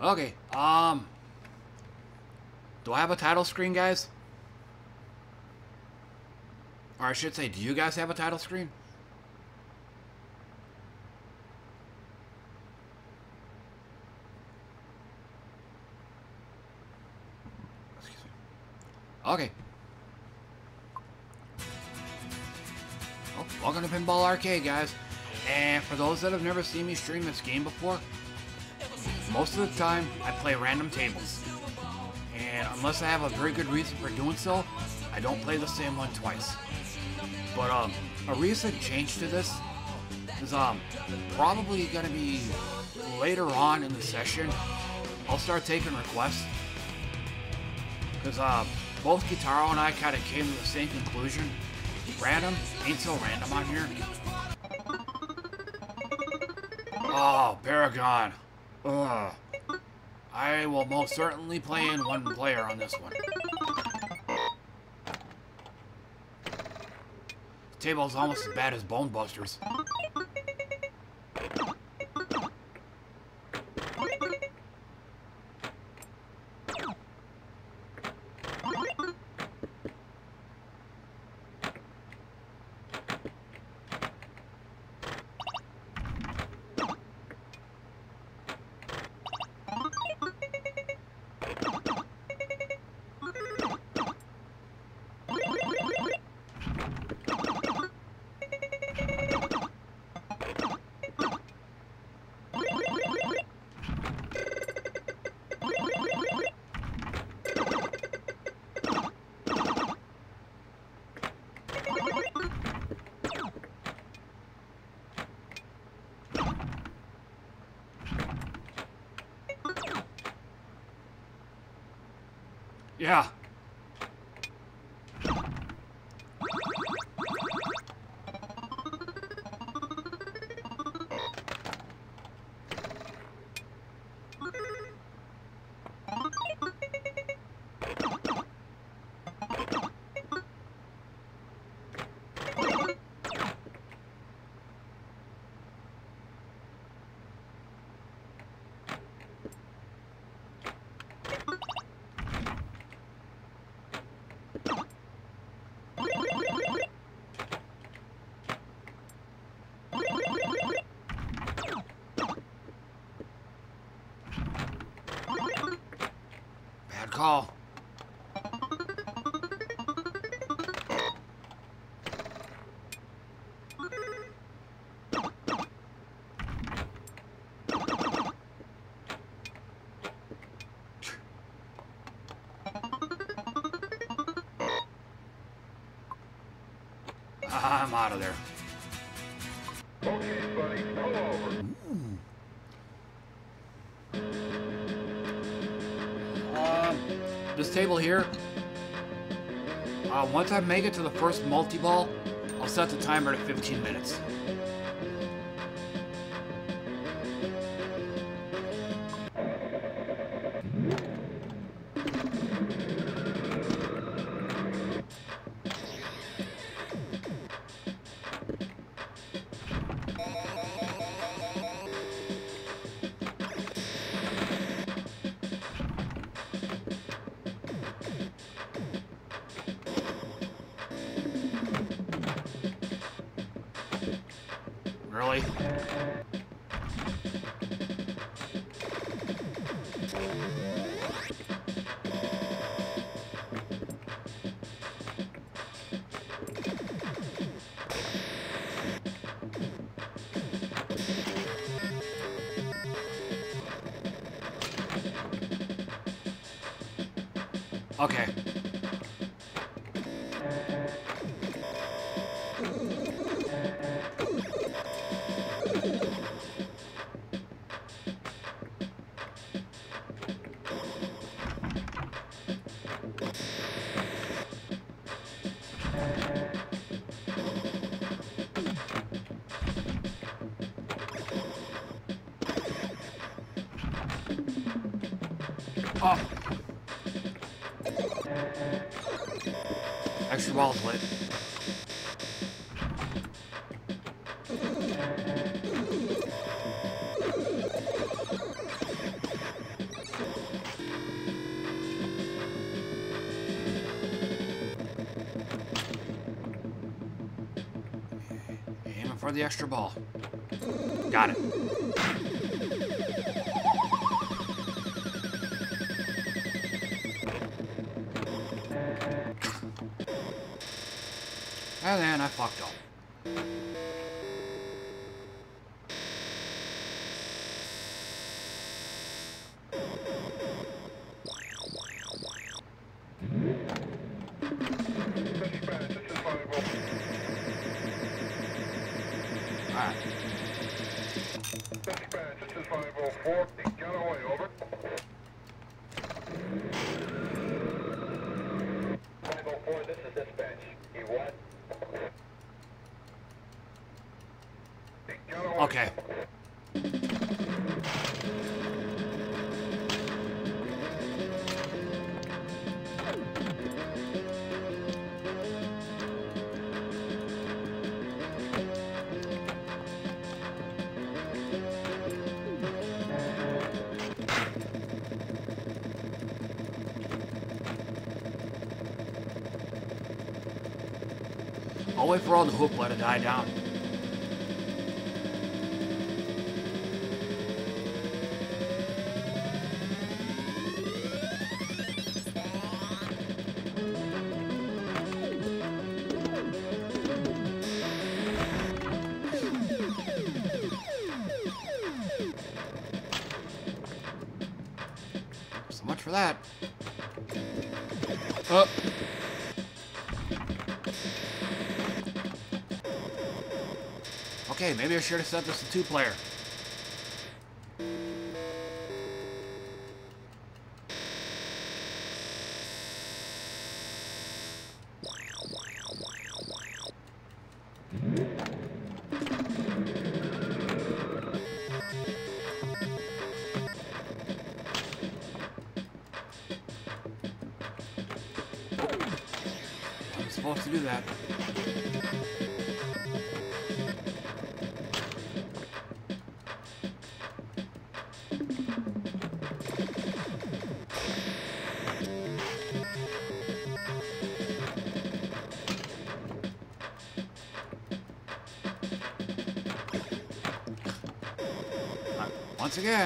Okay, um... Do I have a title screen, guys? Or I should say, do you guys have a title screen? Excuse me. Okay. Oh, welcome to Pinball Arcade, guys. And for those that have never seen me stream this game before, most of the time I play random tables. And unless I have a very good reason for doing so, I don't play the same one twice. But um, a recent change to this is um probably gonna be later on in the session. I'll start taking requests because um both Guitaro and I kind of came to the same conclusion. Random ain't so random on here. Oh, Paragon. Ugh. I will most certainly play in one player on this one. The table is almost as bad as Bone Busters. Out of there. Okay, buddy, pull over. Um, this table here. Uh, once I make it to the first multi-ball, I'll set the timer to 15 minutes. For the extra ball. Got it. And then I fucked up. For all the hoopla to die down. Maybe I should set this to two-player. I'm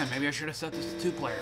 10. Maybe I should have set this to two player.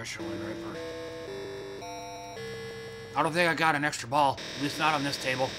Pressure I don't think I got an extra ball. At least not on this table.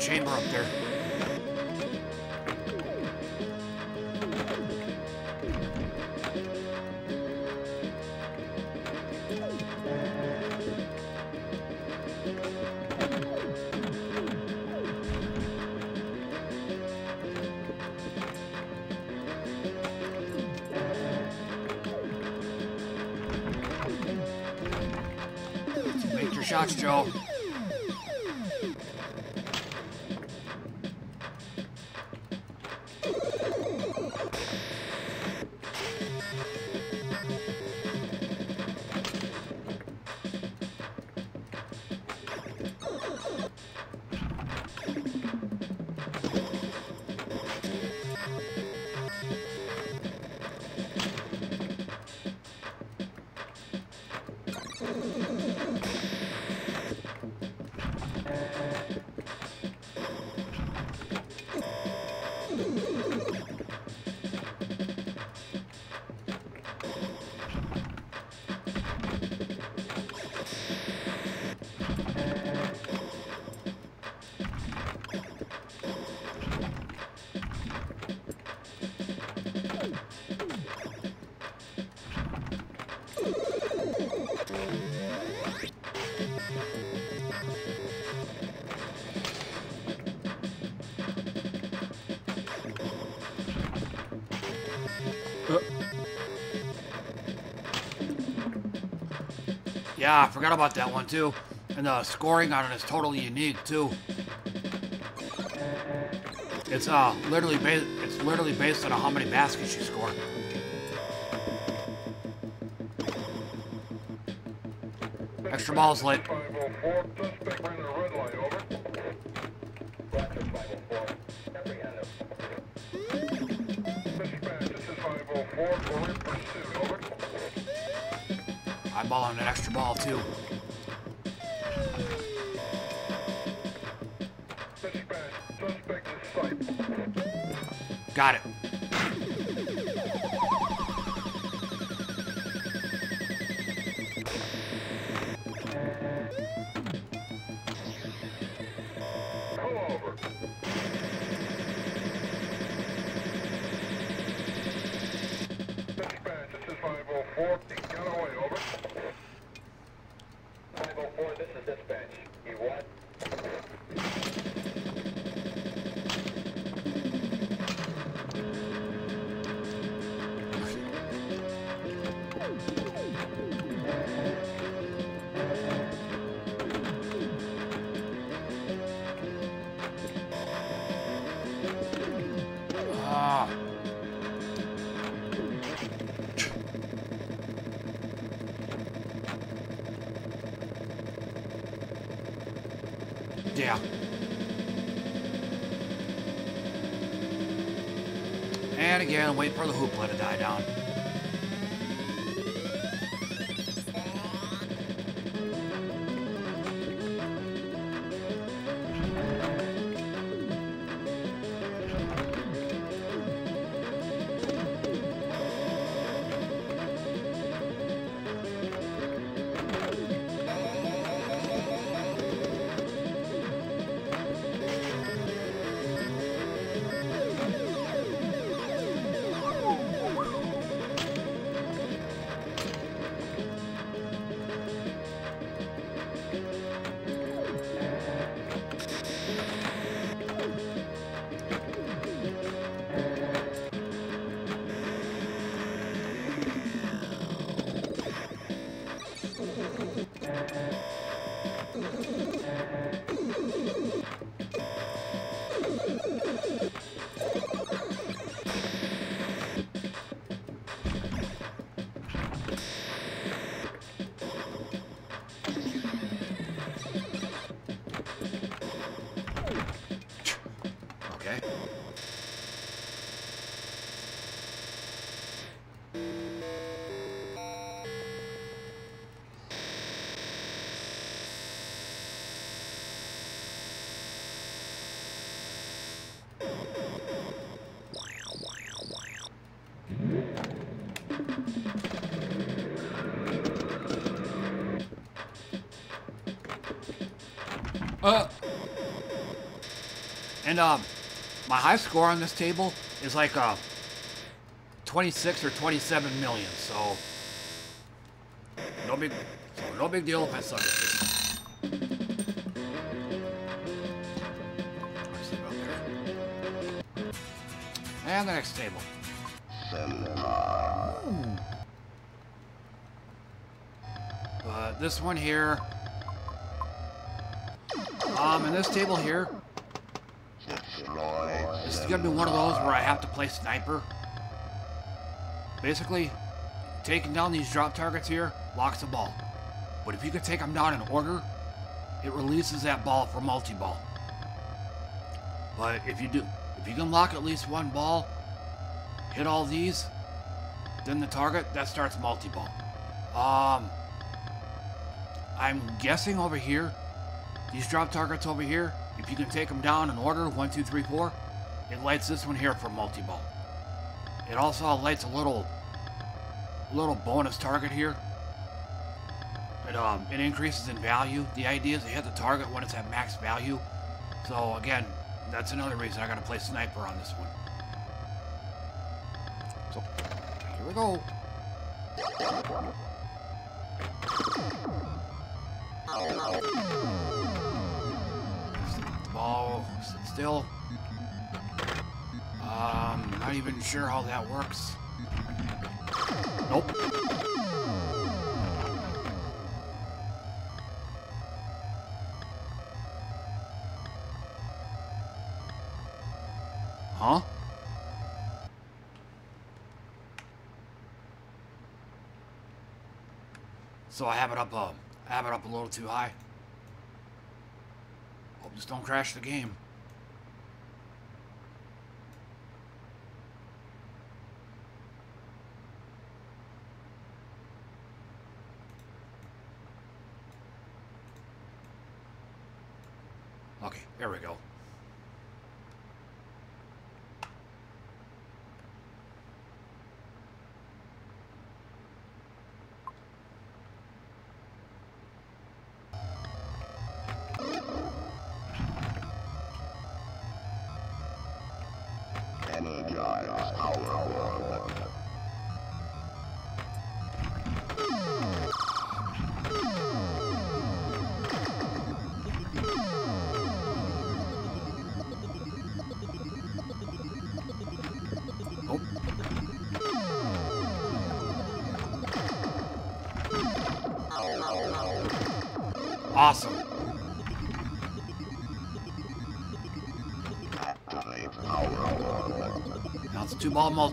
chamber up there. forgot about that one, too. And the scoring on it is totally unique, too. It's uh literally based it's literally based on how many baskets you score. Extra balls late. ball, too. And um, my high score on this table is like uh, 26 or 27 million. So no big, so no big deal if I suck at this. And the next table. But this one here. Um, and this table here. Gonna be one of those where I have to play sniper. Basically, taking down these drop targets here locks the ball. But if you can take them down in order, it releases that ball for multi-ball. But if you do, if you can lock at least one ball, hit all these, then the target, that starts multi-ball. Um, I'm guessing over here, these drop targets over here, if you can take them down in order, one, two, three, four, it lights this one here for multi-ball. It also lights a little, little bonus target here. It, um, it increases in value. The idea is to hit the target when it's at max value. So again, that's another reason I gotta play sniper on this one. So, here we go. Ball, sit still. Not even sure how that works. Nope. Huh? So I have it up, uh, I have it up a little too high. Hope this don't crash the game. Now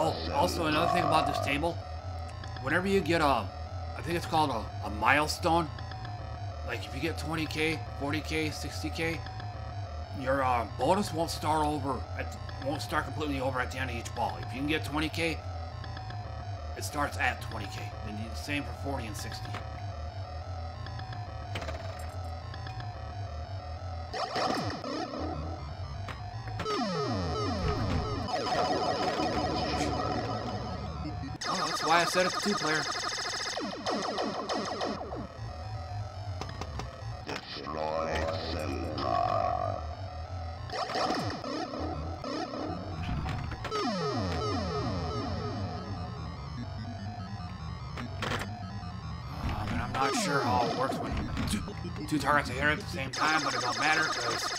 Oh, also another thing about this table, whenever you get a, I think it's called a, a milestone, like if you get 20k, 40k, 60k, your uh, bonus won't start over, at, won't start completely over at the end of each ball. If you can get 20k, it starts at 20k, the same for 40 and 60. Oh, that's why I said it's two player. Two targets I hit at the same time, but it don't matter because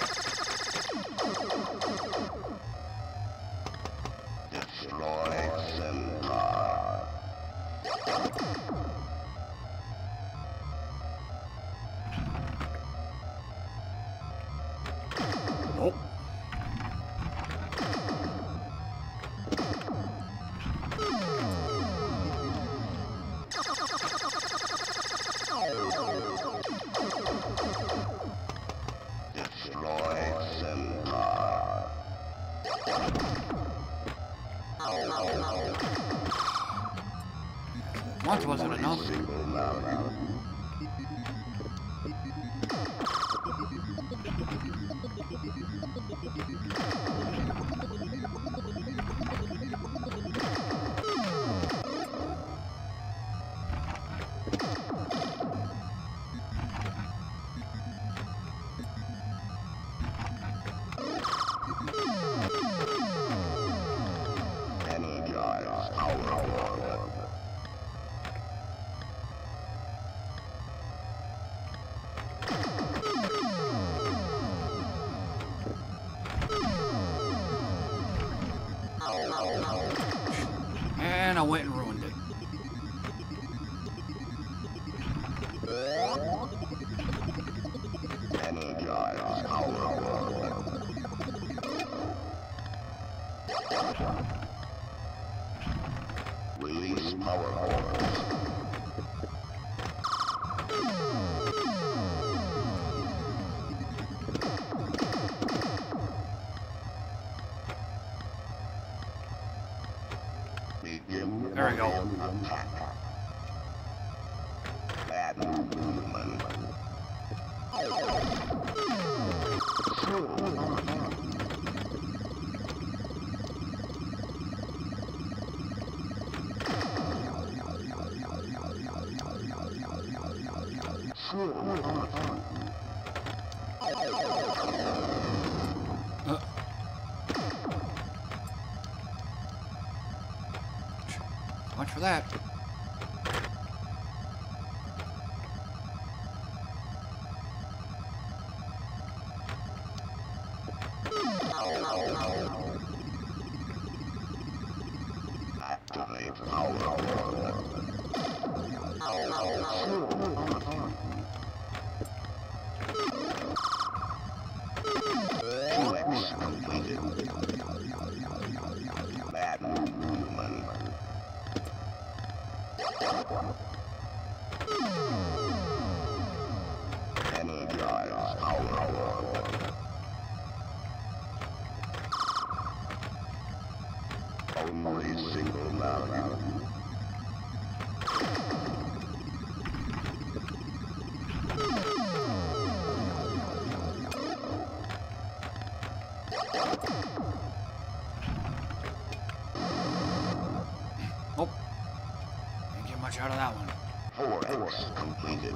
course completed.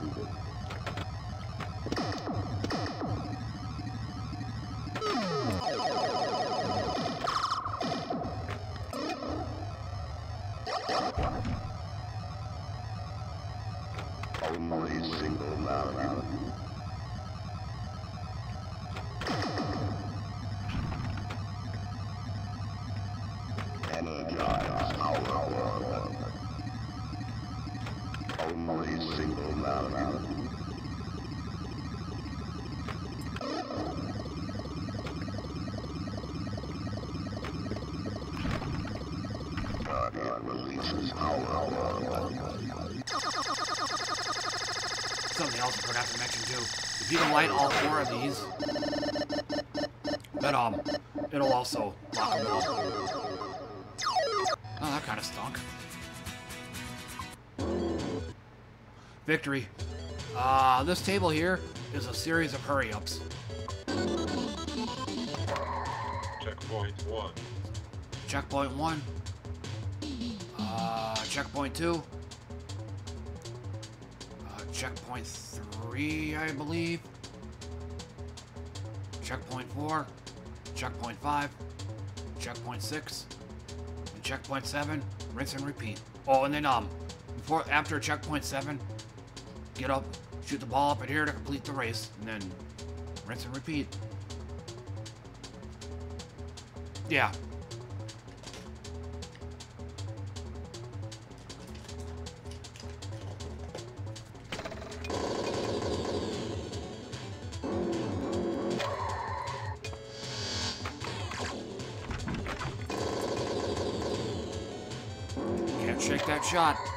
light all four of these, then um, it'll also lock them up. Oh, that kind of stunk. Victory. Uh, this table here is a series of hurry-ups. Checkpoint one. Checkpoint one. Uh, checkpoint two. Uh, checkpoint three, I believe. Checkpoint four. Checkpoint five. Checkpoint six. And checkpoint seven. Rinse and repeat. Oh, and then um, before after checkpoint seven, get up, shoot the ball up in here to complete the race, and then rinse and repeat. Yeah, shot.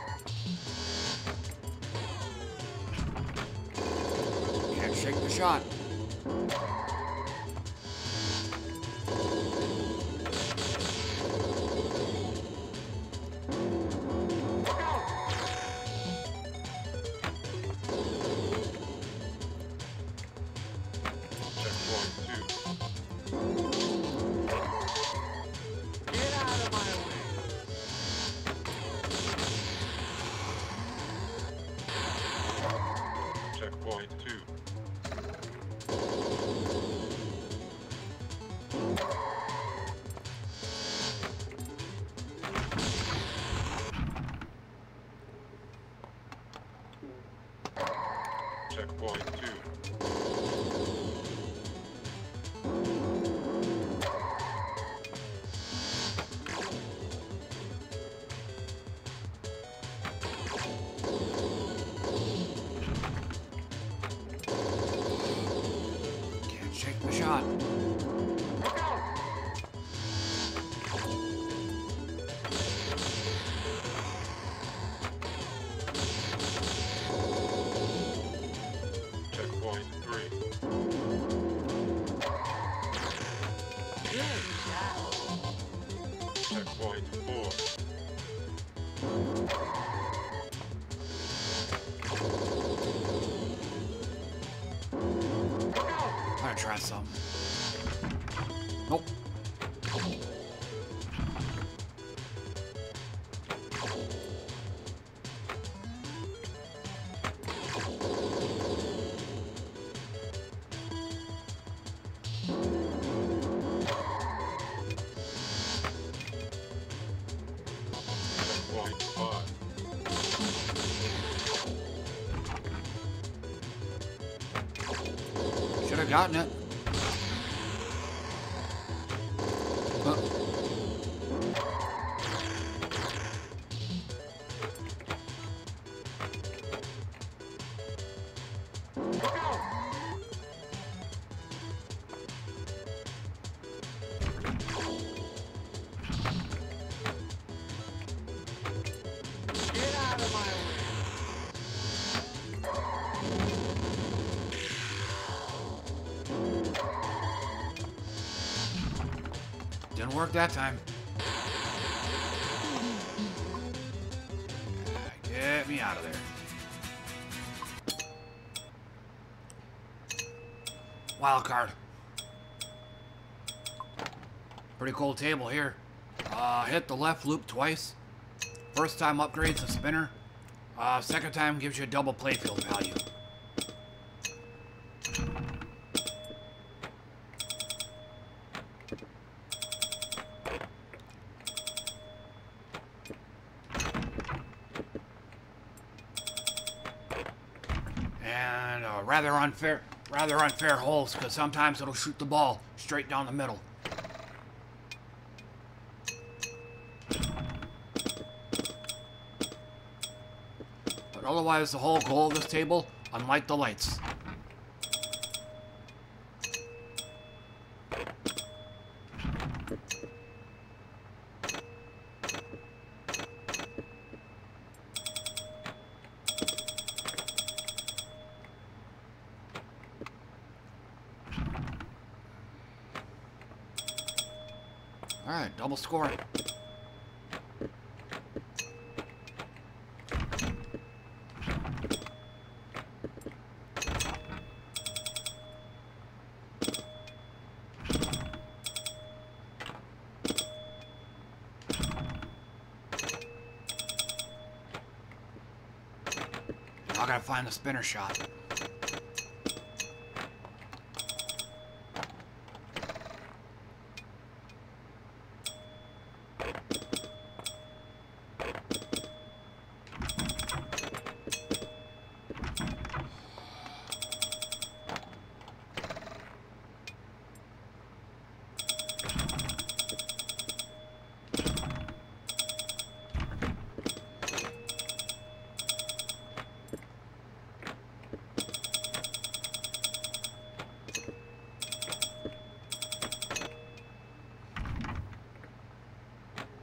Gotten it. Work that time. Get me out of there. Wild card. Pretty cool table here. Uh, hit the left loop twice. First time upgrades the spinner. Uh, second time gives you a double playfield value. And uh, rather unfair, rather unfair holes because sometimes it'll shoot the ball straight down the middle. But otherwise, the whole goal of this table, unlike the lights. Alright, double score. Now I gotta find the spinner shot.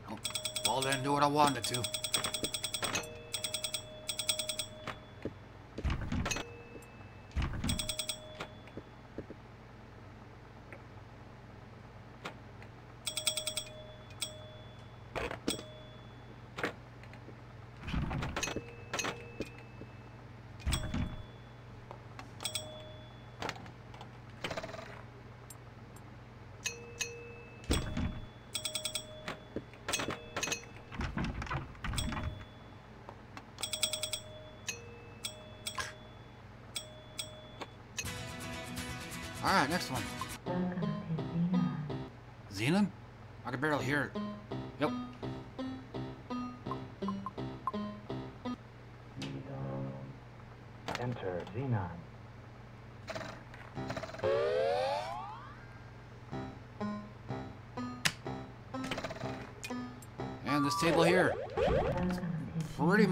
Oh, Ball didn't do what I wanted it to.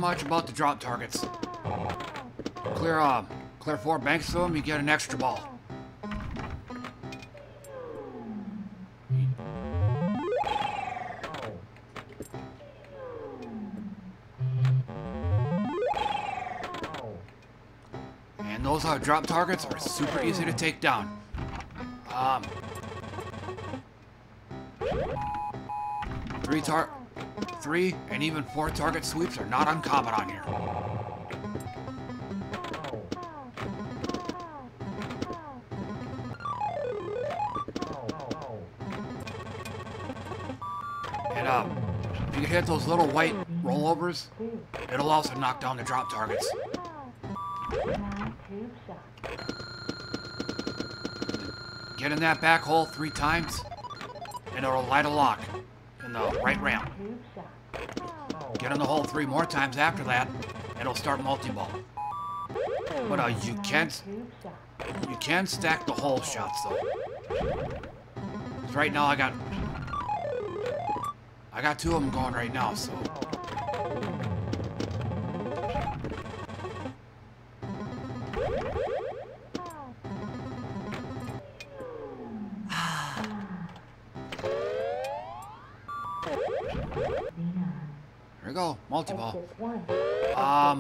Much about the drop targets. Clear uh, clear four banks of them, you get an extra ball. And those uh, drop targets are super easy to take down. Um, three tar, three and even four target sweeps are not uncommon on here. And um, if you hit those little white rollovers, it'll also knock down the drop targets. Get in that back hole three times, and it'll light a lock in the right ramp. Get in the hole three more times after that, it'll start multi-ball. But uh, you can't, you can stack the hole shots though. right now I got, I got two of them going right now, so.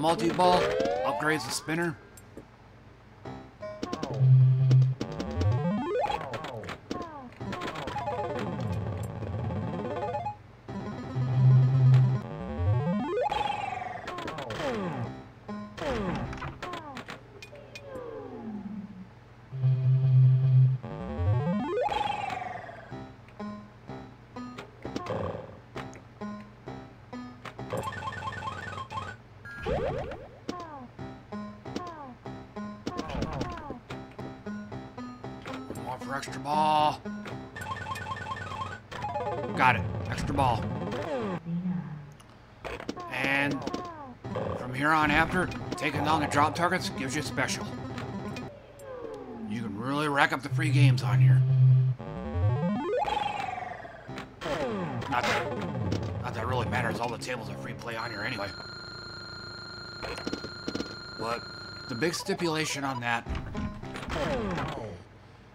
Multi-ball upgrades the spinner. One more for extra ball. Got it. Extra ball. And from here on after, taking down the drop targets gives you special. You can really rack up the free games on here. Not that, not that really matters. All the tables are free play on here anyway. But the big stipulation on that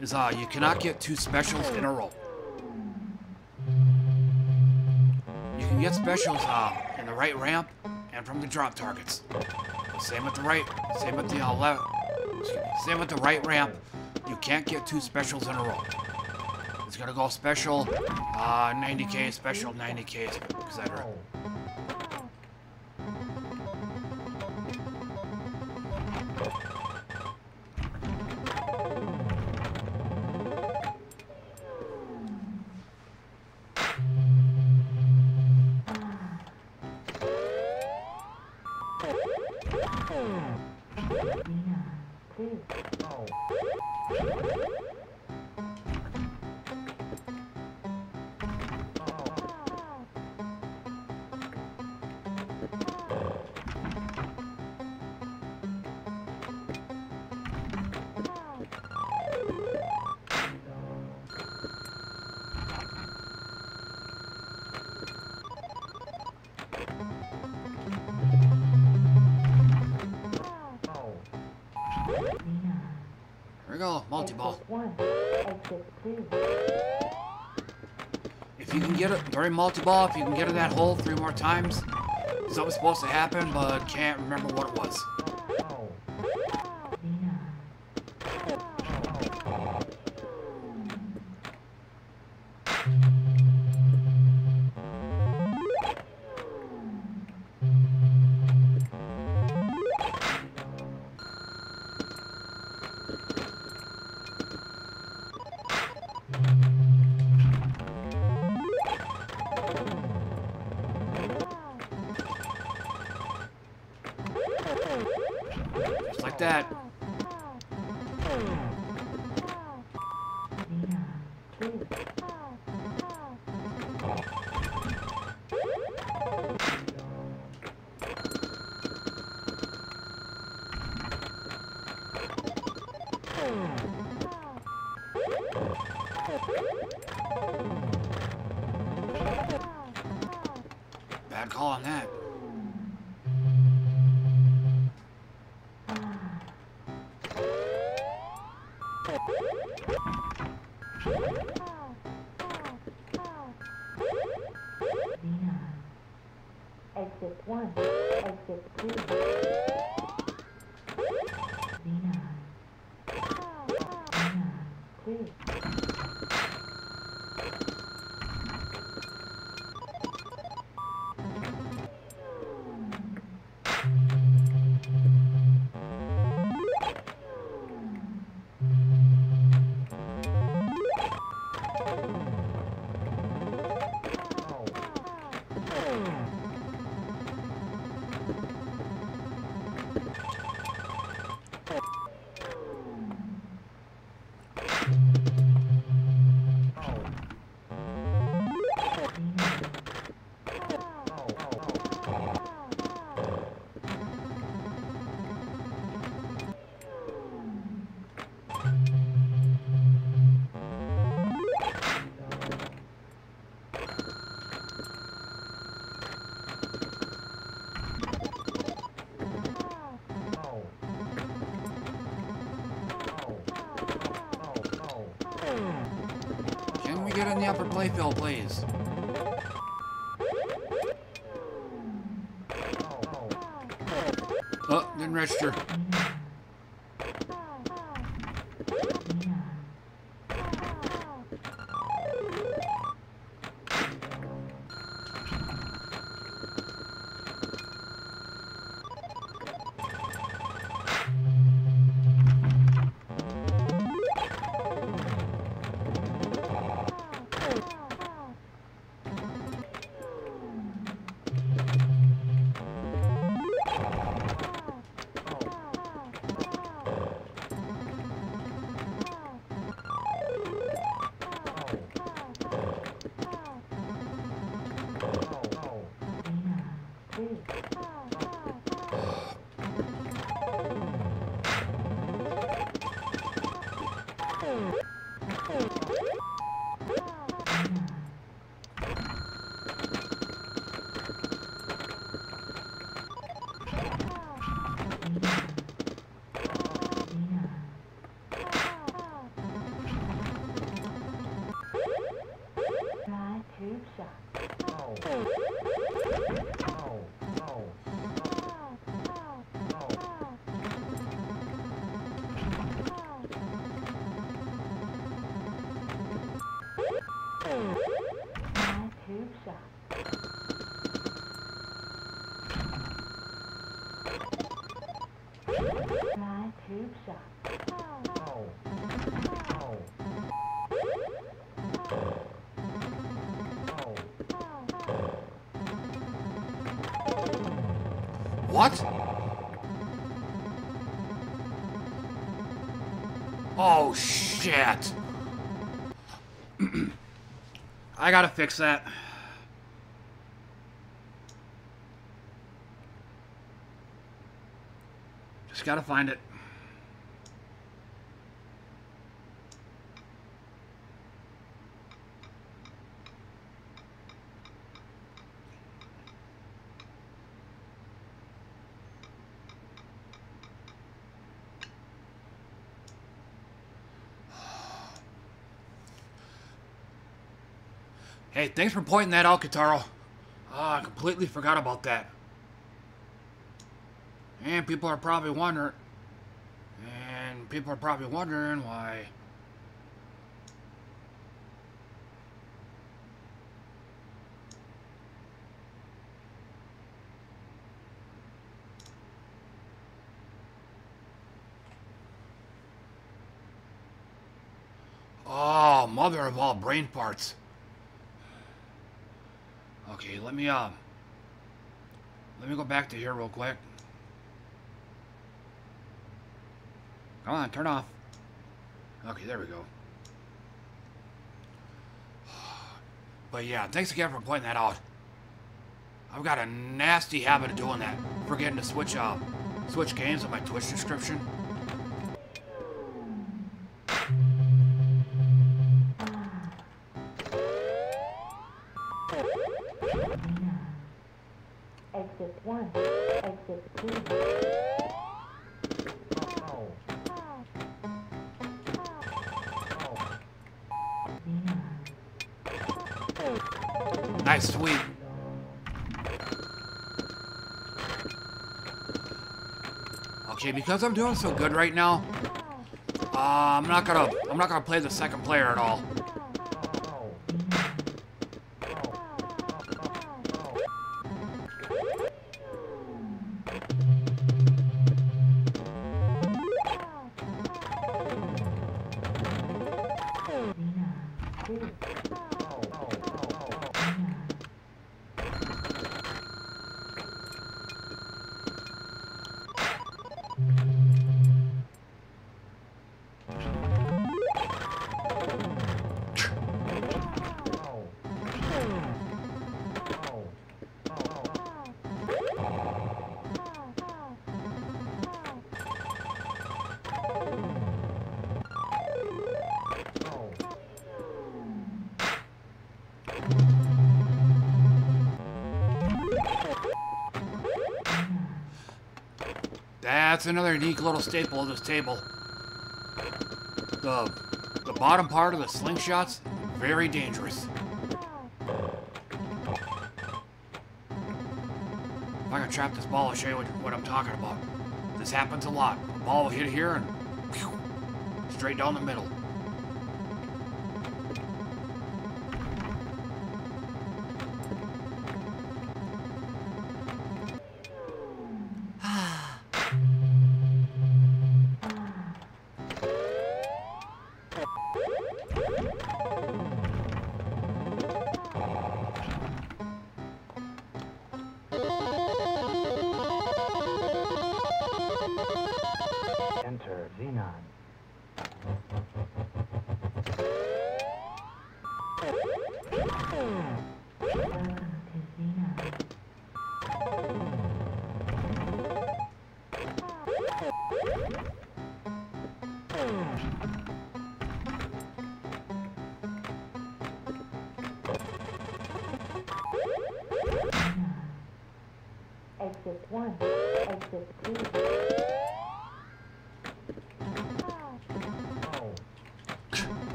is uh, you cannot get two specials in a row. You can get specials uh, in the right ramp and from the drop targets. Same with the right, same with the uh, left, same with the right ramp. You can't get two specials in a row. It's gotta go special uh, 90k, special 90k, etc. multi-ball, if you can get in that hole three more times, something's supposed to happen, but can't remember what it was. Playfield, please? Oh, didn't register. What? Oh, shit. I gotta fix that. Just gotta find it. Hey, thanks for pointing that out, Kataro. Ah, I completely forgot about that. And people are probably wondering. And people are probably wondering why. Oh, mother of all brain parts. Okay, let me um let me go back to here real quick. Come on, turn off. Okay, there we go. But yeah, thanks again for pointing that out. I've got a nasty habit of doing that. Forgetting to switch uh switch games on my Twitch description. Because I'm doing so good right now, uh, I'm not gonna I'm not gonna play the second player at all. That's another unique little staple of this table. The the bottom part of the slingshots, very dangerous. If I can trap this ball, I'll show you what, what I'm talking about. This happens a lot. The ball will hit here and straight down the middle.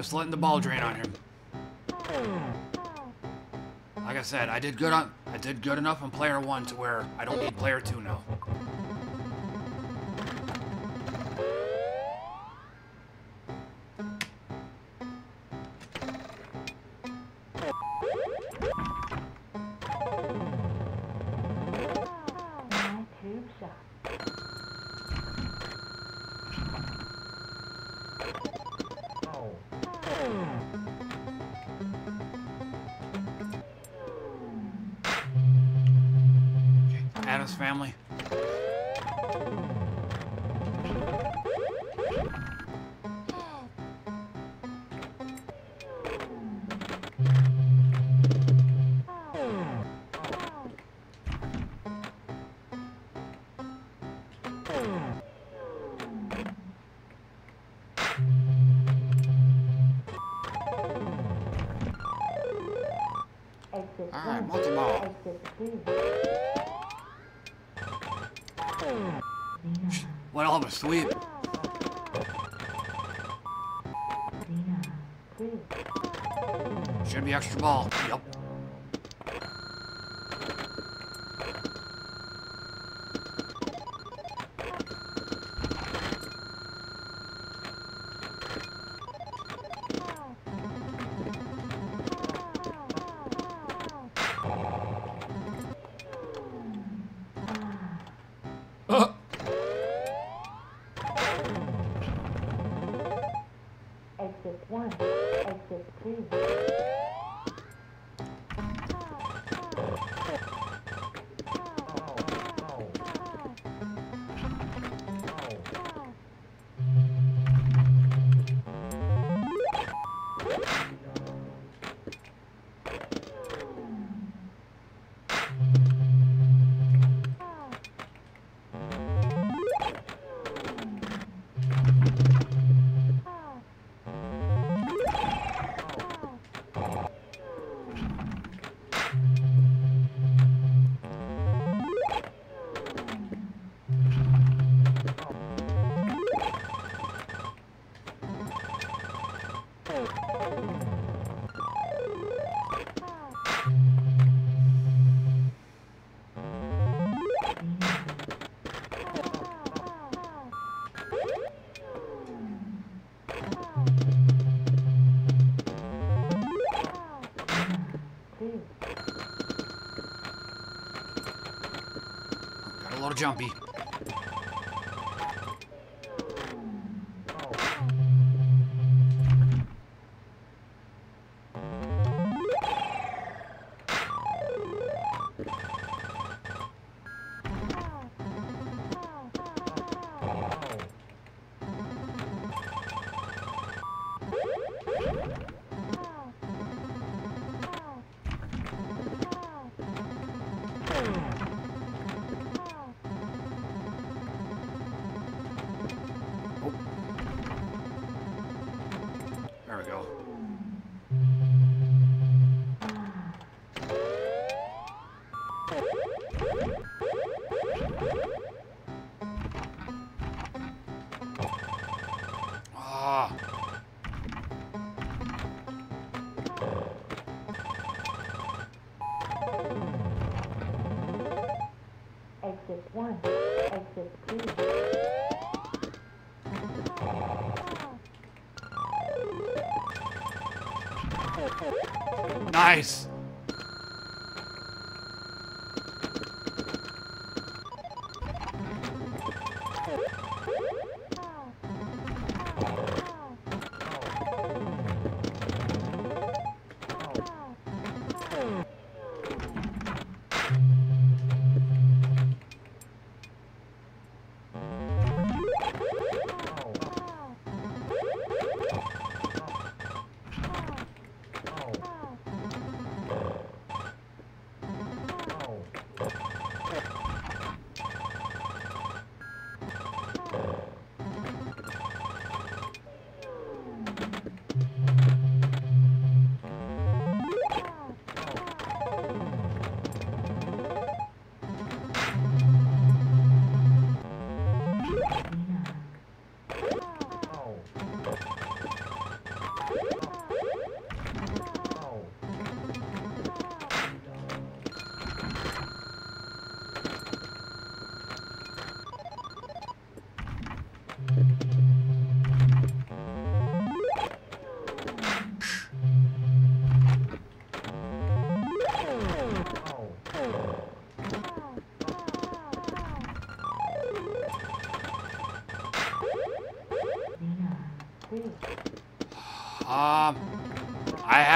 Just letting the ball drain on him. Like I said, I did good on I did good enough on player one to where I don't need player two now. What jumpy. Nice.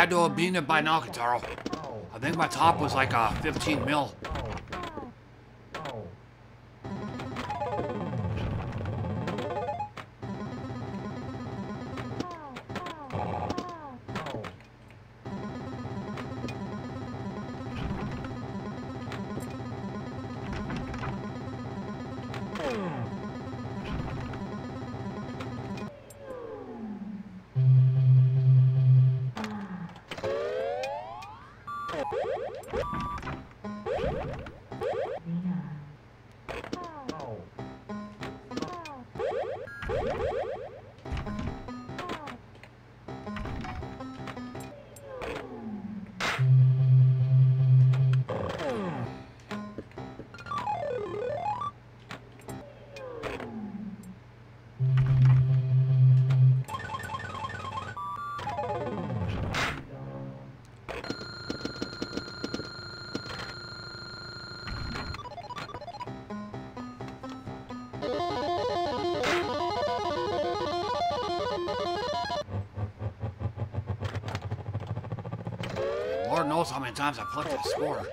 Had to have beaten it by now, Kataro. I think my top was like a 15 mil. Times I flipped that score.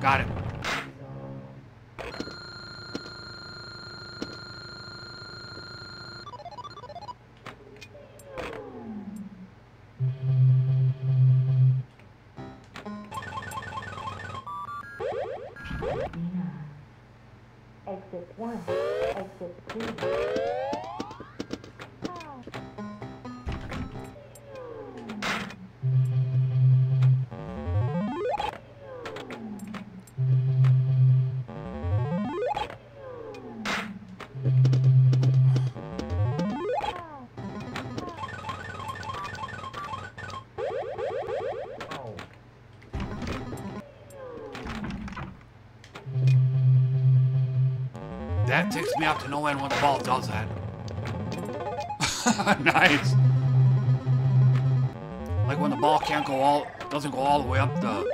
Got it. Me off to no end when the ball does that. nice. Like when the ball can't go all, doesn't go all the way up the,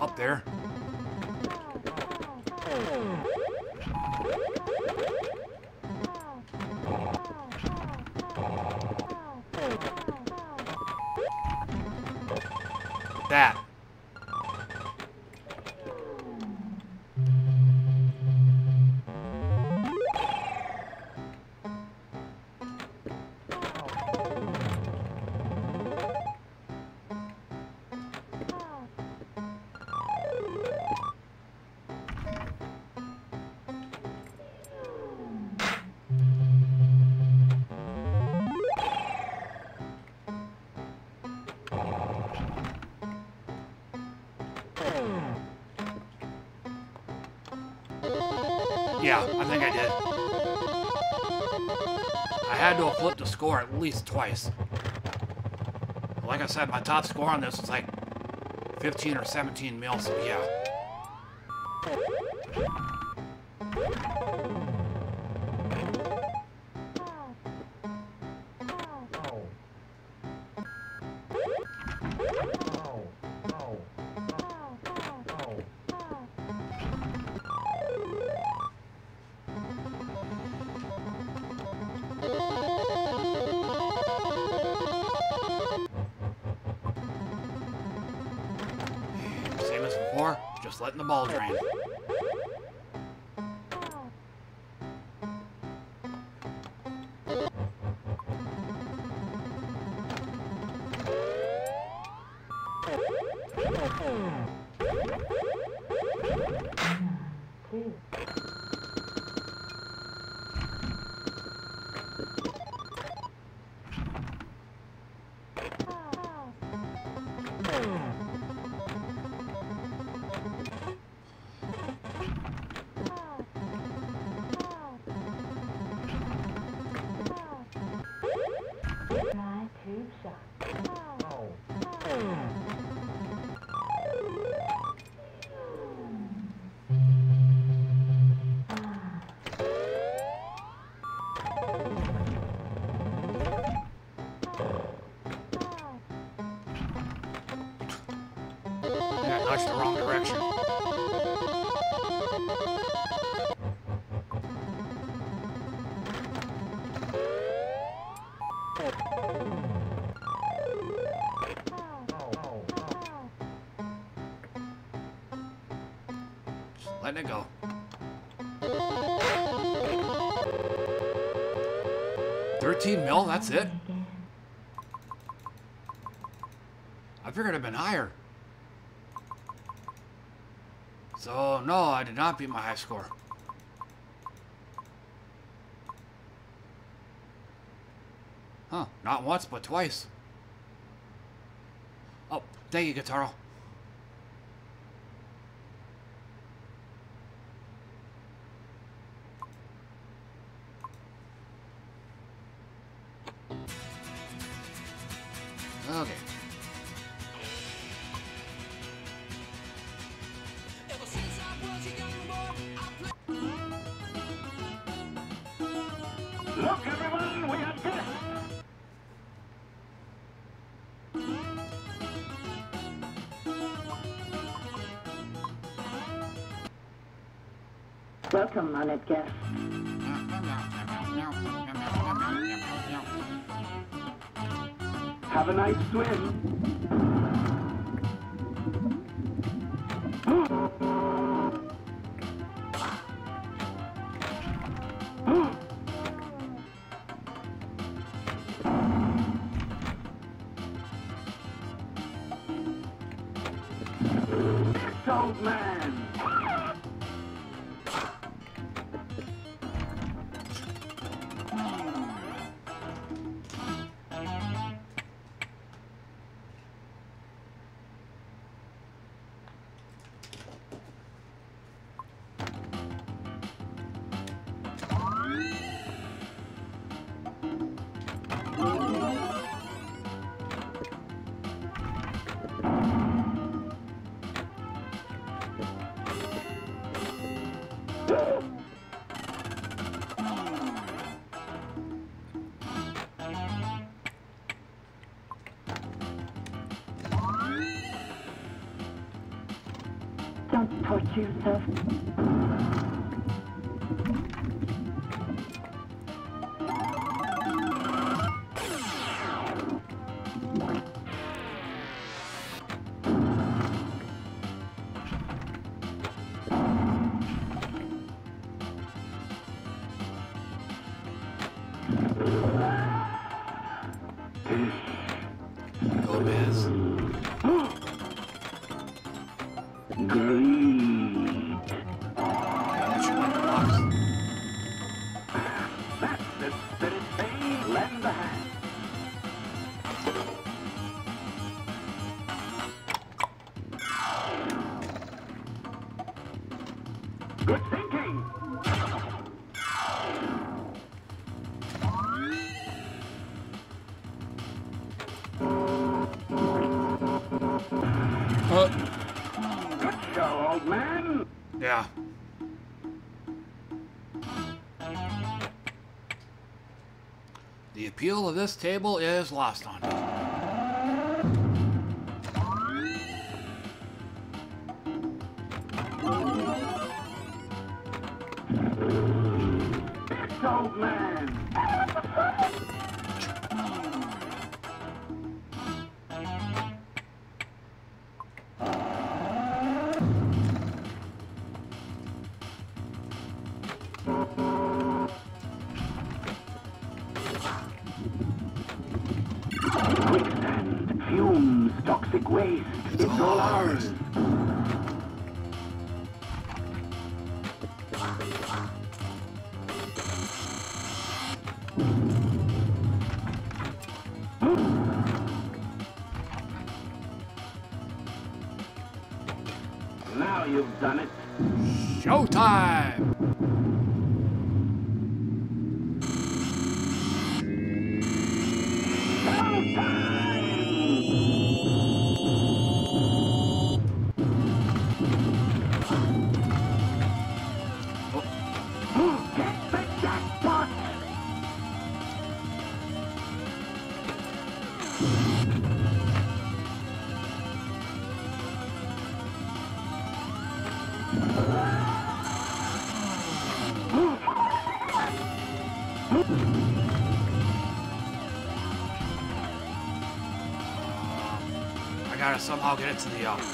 up there. Score at least twice. Like I said, my top score on this was like 15 or 17 mil, so yeah. Figured it'd been higher. So, no, I did not beat my high score. Huh, not once, but twice. Oh, thank you, Guitaro. A yourself. Appeal of this table is lost on me. Somehow get it to the uh,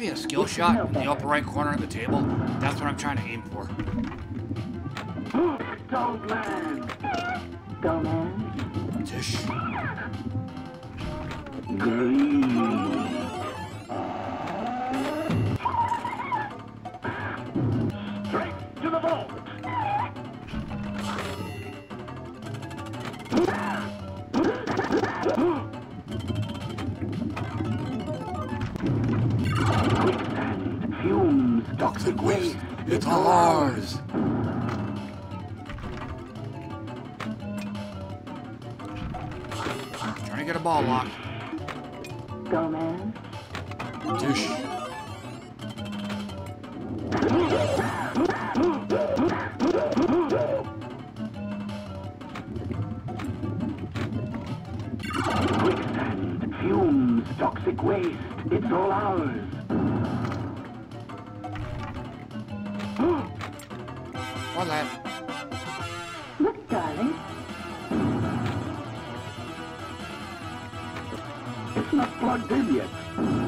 be a skill shot in the upper right corner of the table. That's what I'm trying to aim for. Quicksand, fumes, toxic waste. It's all ours. Or that. Look, darling. It's not plugged in yet.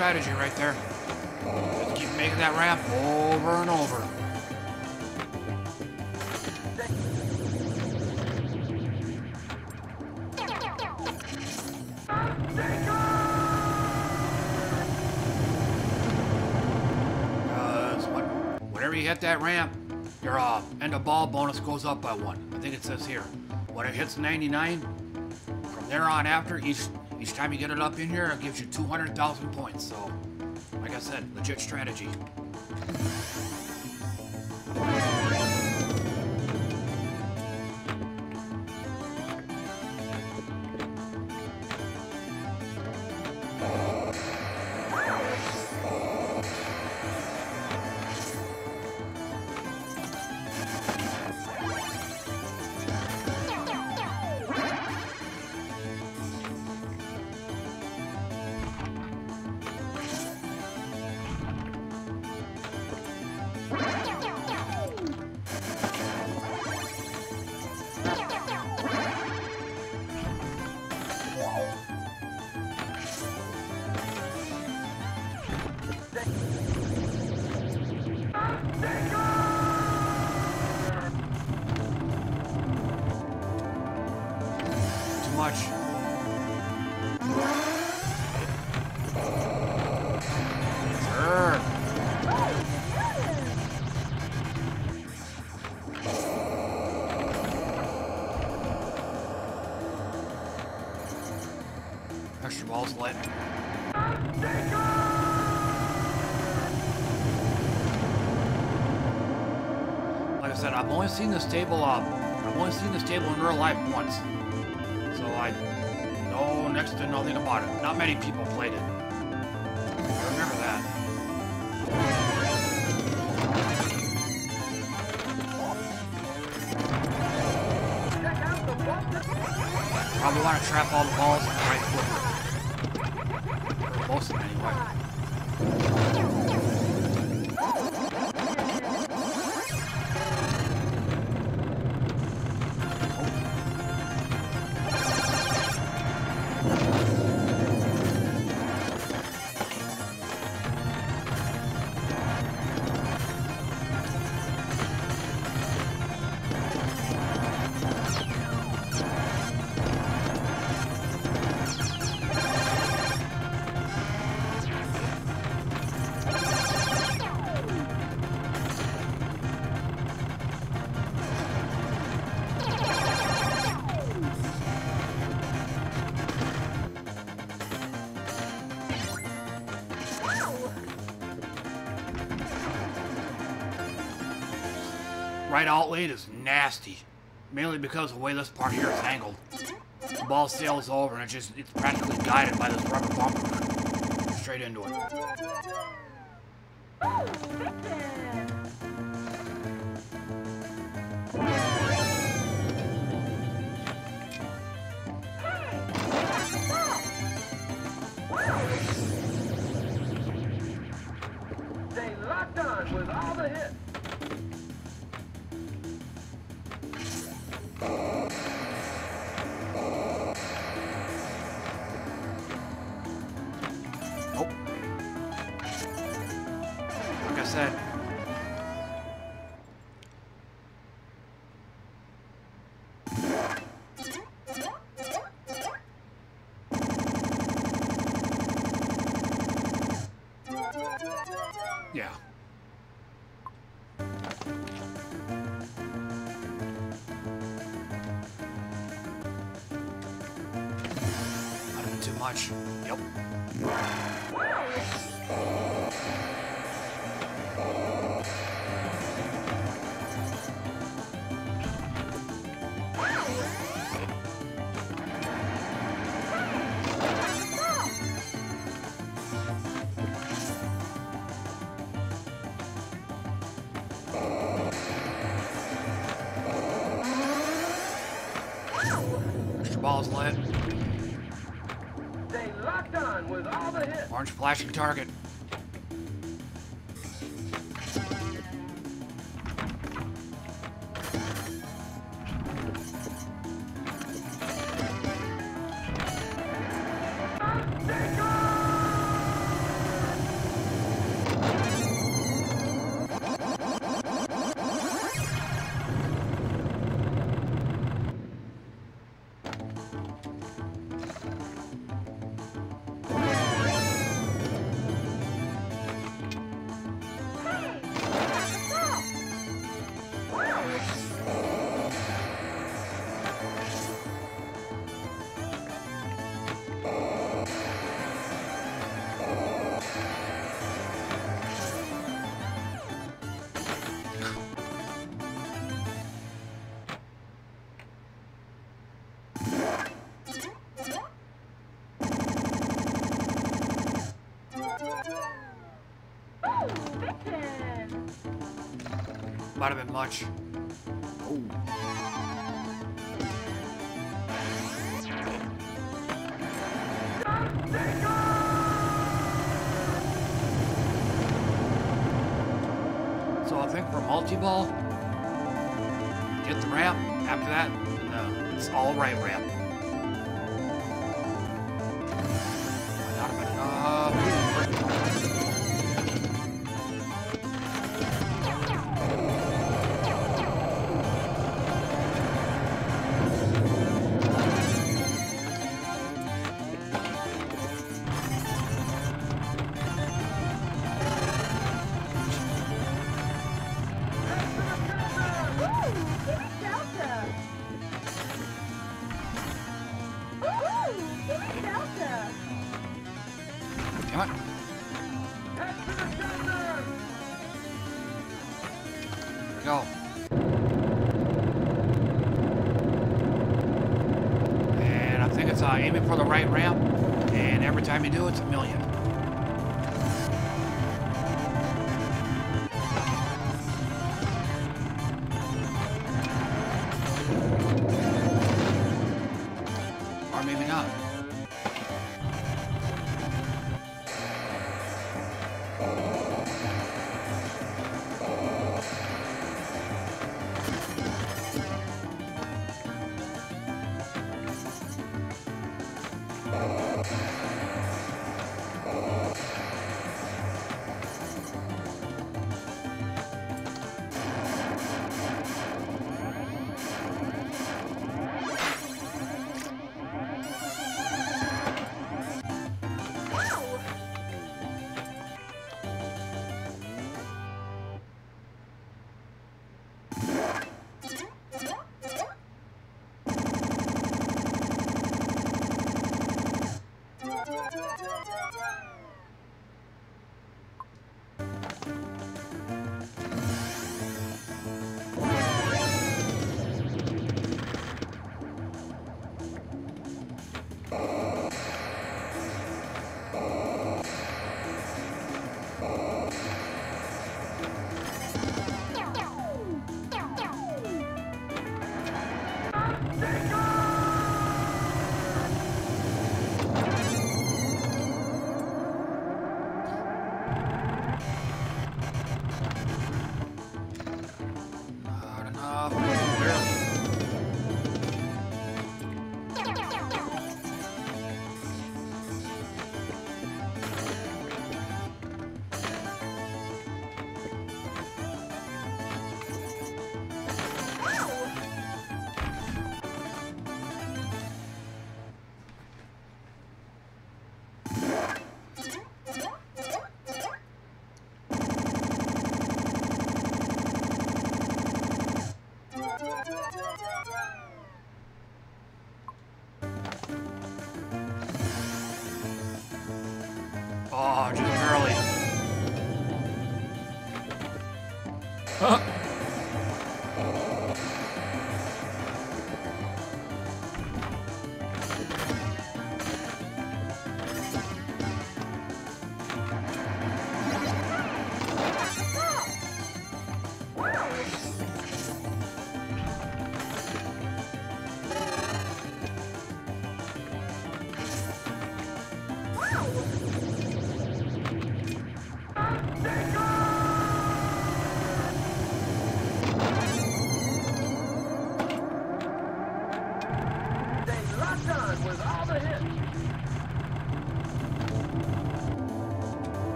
Strategy right there. Just keep making that ramp over and over. Whenever you hit that ramp, your uh, end of ball bonus goes up by one. I think it says here. When it hits 99, from there on after, each each time you get it up in here, it gives you 200,000 points. So, like I said, legit strategy. Table up. Uh, I've only seen this table in real life once. So I know next to nothing about it. Not many people Right outlane is nasty. Mainly because the way this part here is angled. The ball sails over and it just it's practically guided by this rubber bumper. Straight into it. Flashing target. much. Oh. So I think for multi-ball, get the ramp. After that, and, uh, it's all right ramp.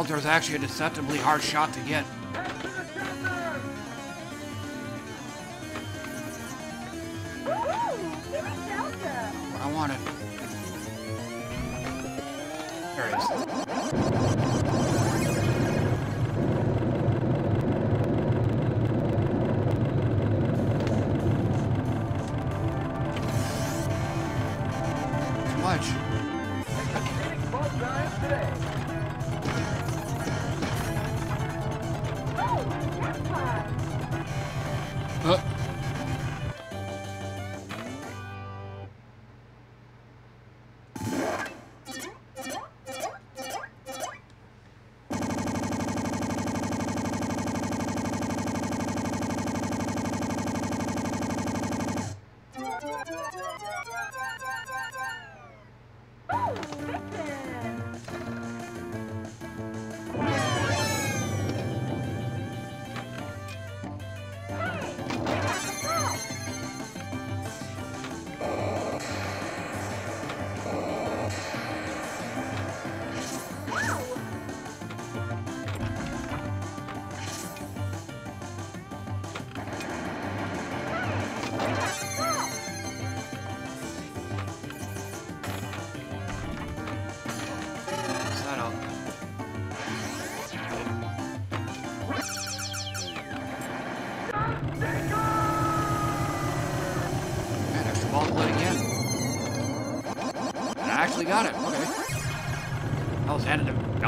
Shelter is actually a deceptively hard shot to get.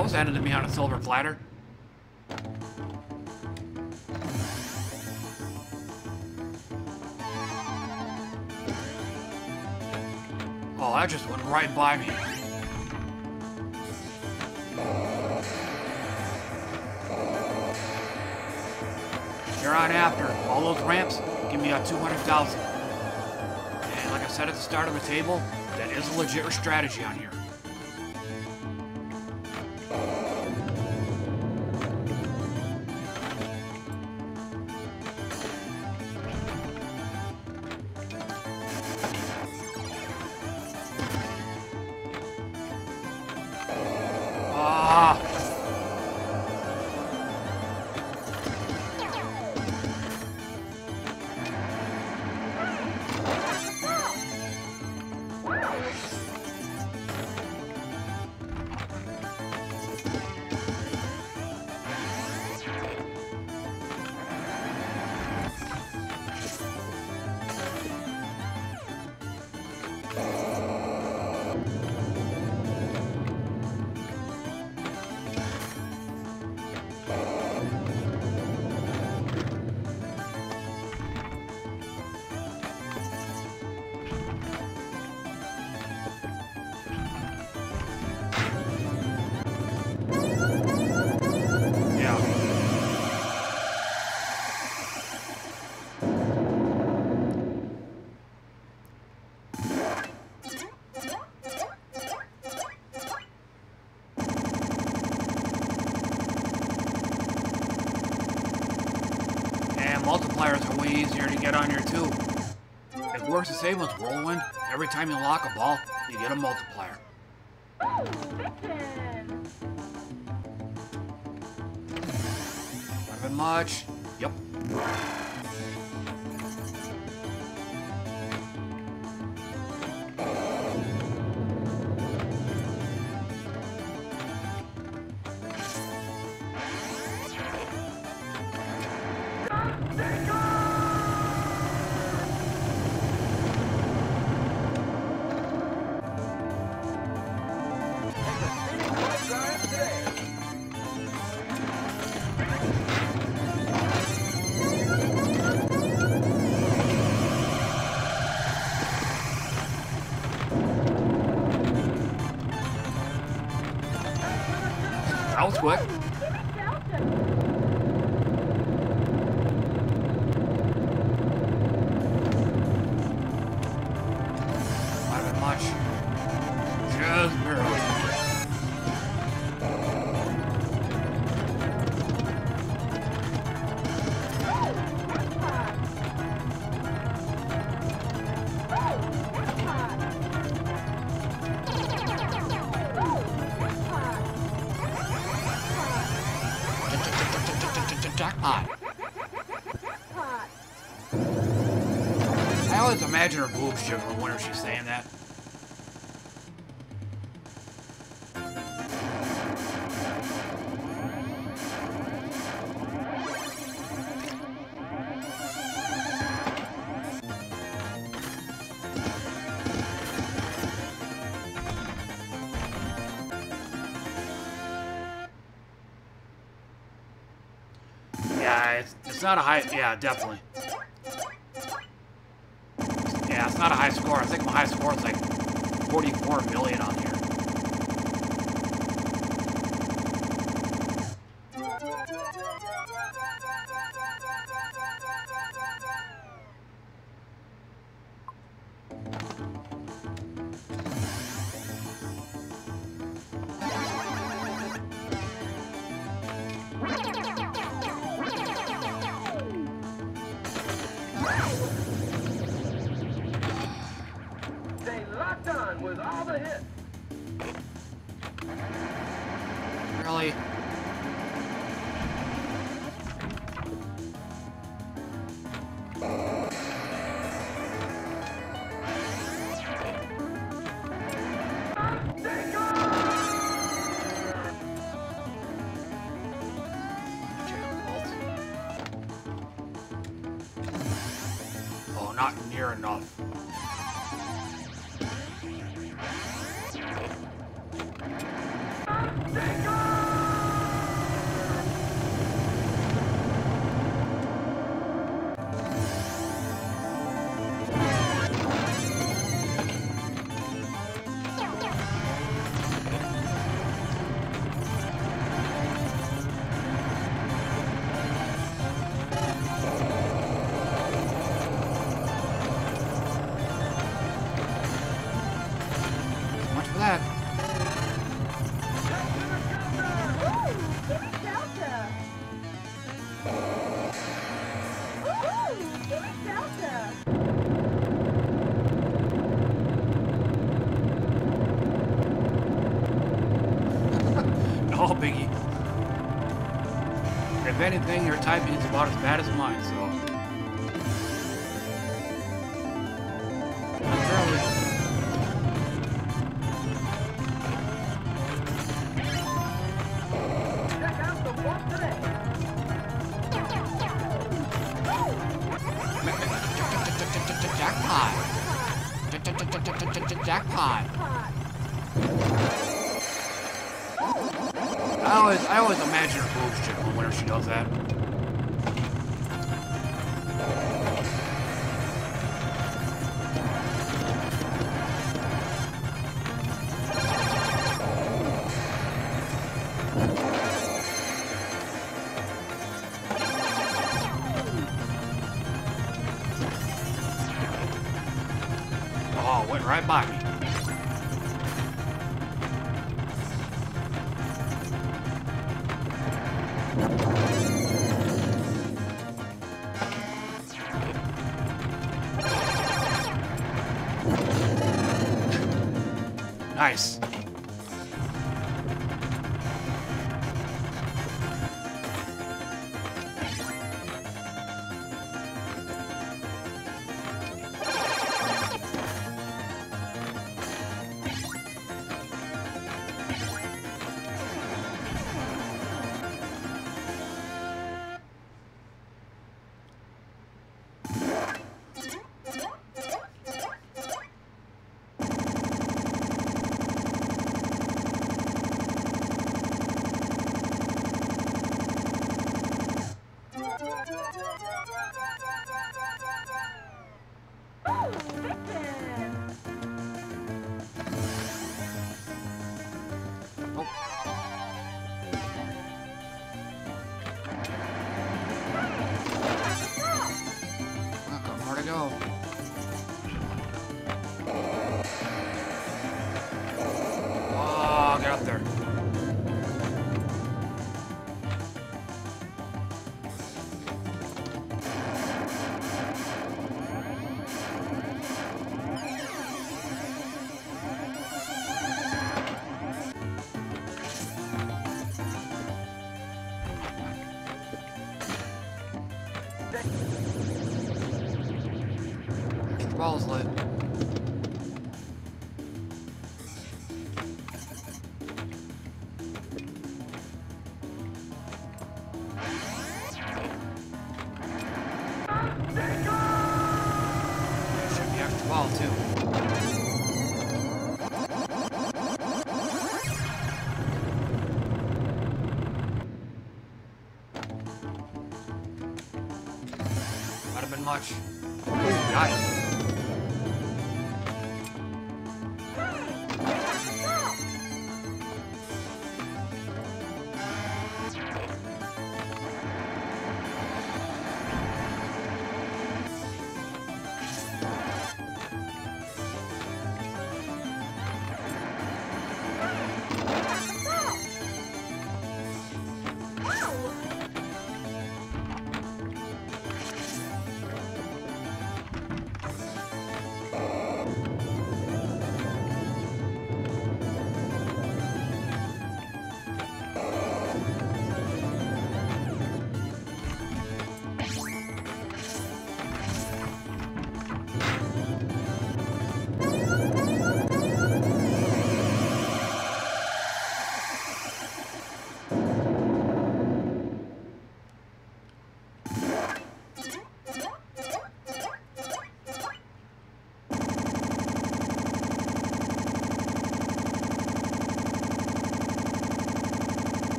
That was handed to me on a silver platter. Oh, that just went right by me. Here on after, all those ramps, give me a 200,000. And like I said at the start of the table, that is a legit strategy on here. With Whirlwind. Every time you lock a ball, you get a multiplier. It's not a high. Yeah, definitely. if anything, your typing is about as bad as mine, so...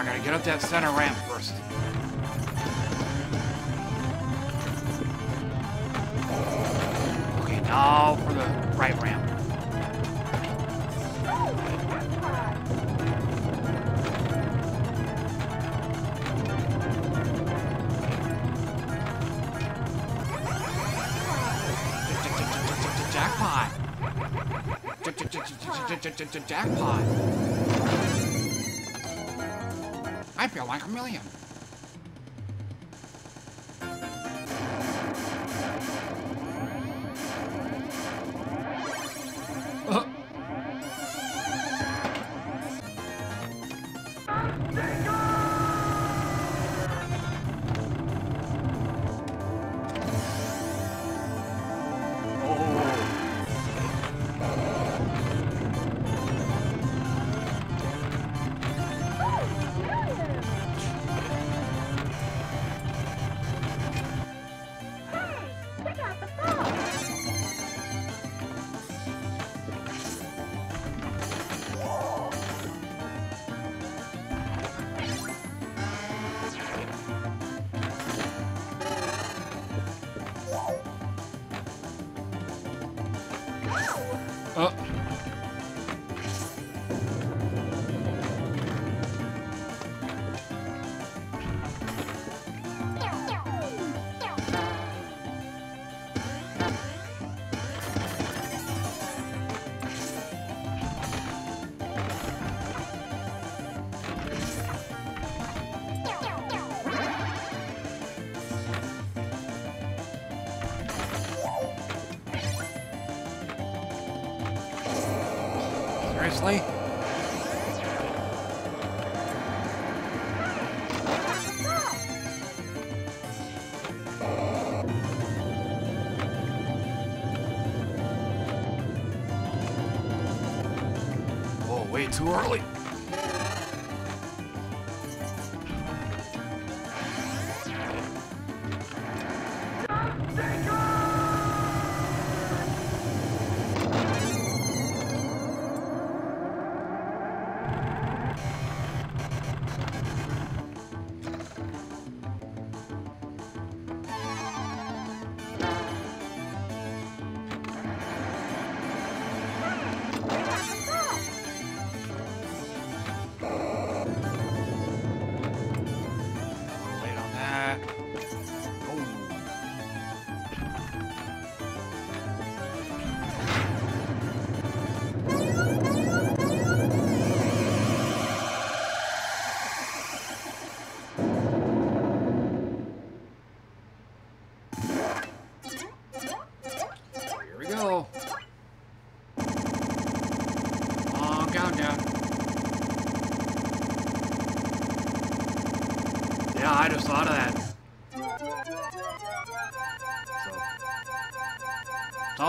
I gotta get up that center ramp first. Okay, now for the right ramp. Jackpot! Jackpot! Feel like a million.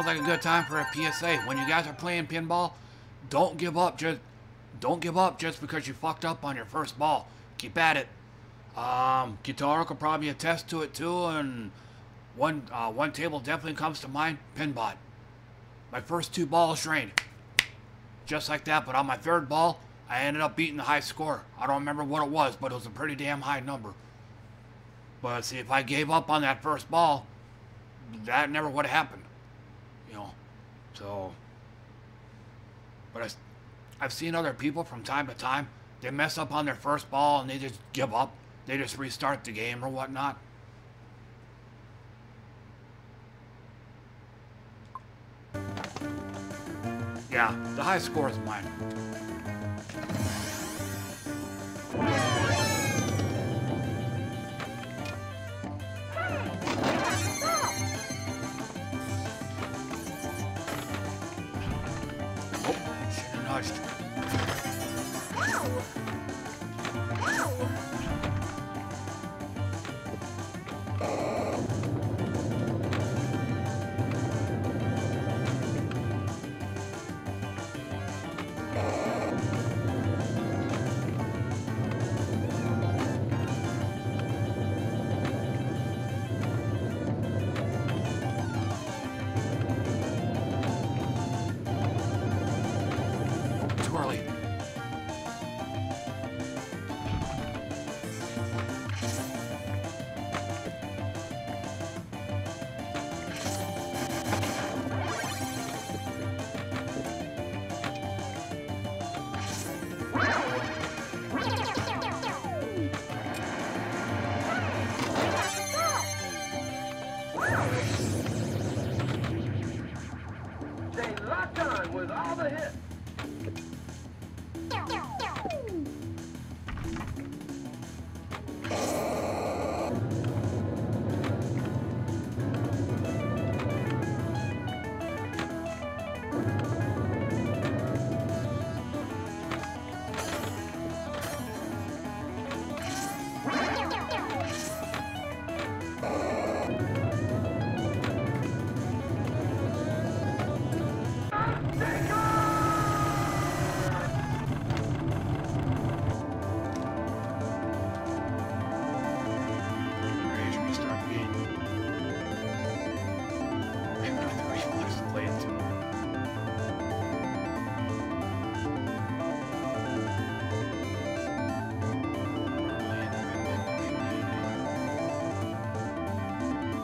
Sounds like a good time for a PSA. When you guys are playing pinball, don't give up. Just don't give up just because you fucked up on your first ball. Keep at it. Um, Guitar could probably attest to it too, and one uh, one table definitely comes to mind. Pinbot. My first two balls drained, just like that. But on my third ball, I ended up beating the high score. I don't remember what it was, but it was a pretty damn high number. But see, if I gave up on that first ball, that never would have happened. You know, so. But I, I've seen other people from time to time. They mess up on their first ball and they just give up. They just restart the game or whatnot. Yeah, the high score is mine. Should have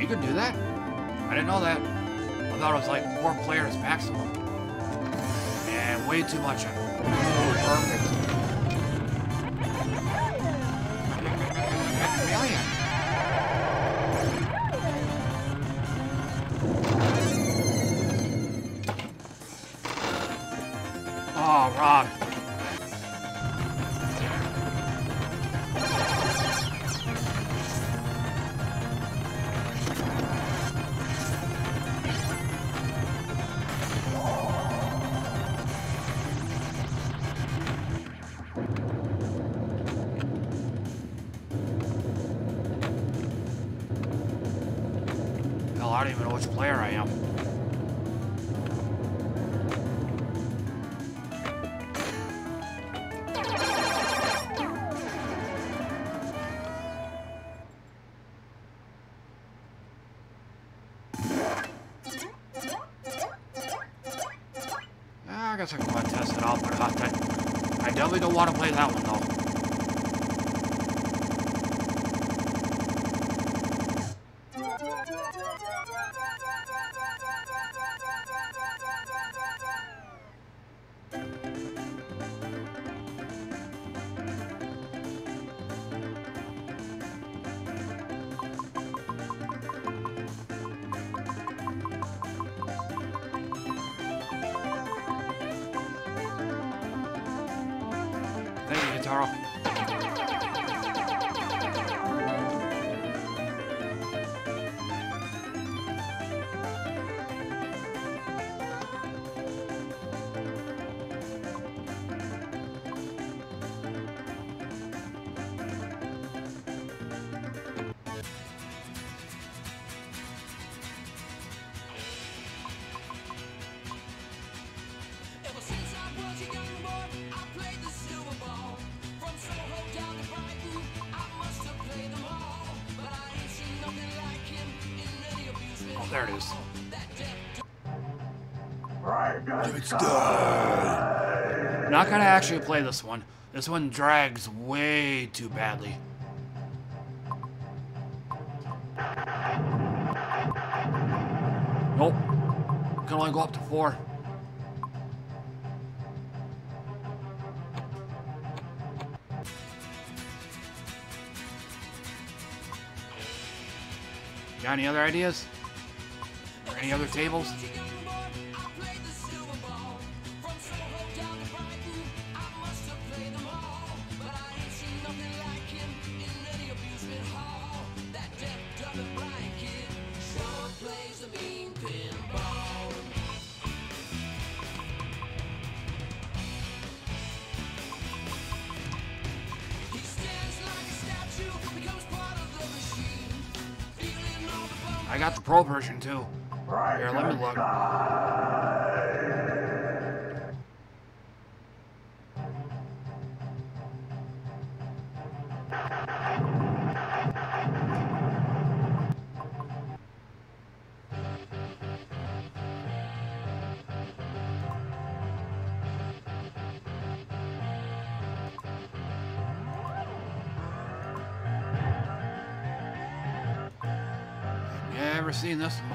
You can do that? I didn't know that. I thought it was like four players maximum. And way too much. Perfect. It is. Not gonna actually play this one. This one drags way too badly. Nope. Can only go up to four. Got any other ideas? Any other tables? I got the pro version too. Seen this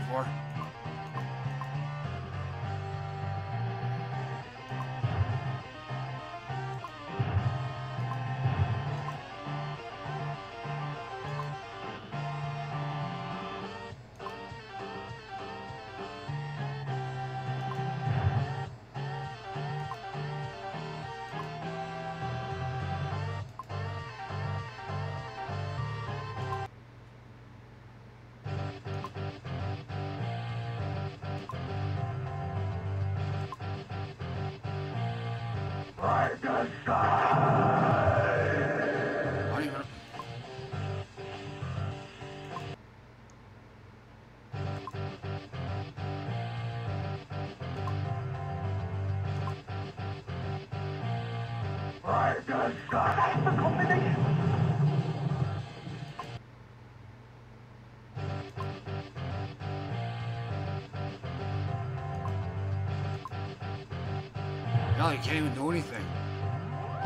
I can't even do anything.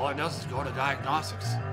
All it does is go to diagnostics.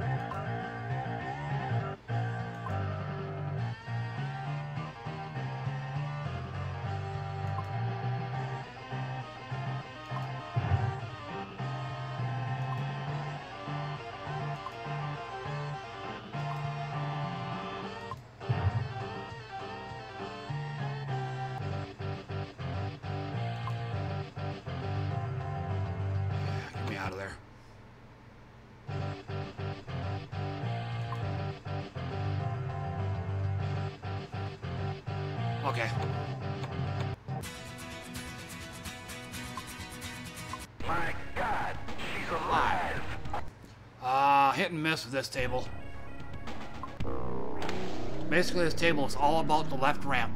This table. Basically, this table is all about the left ramp.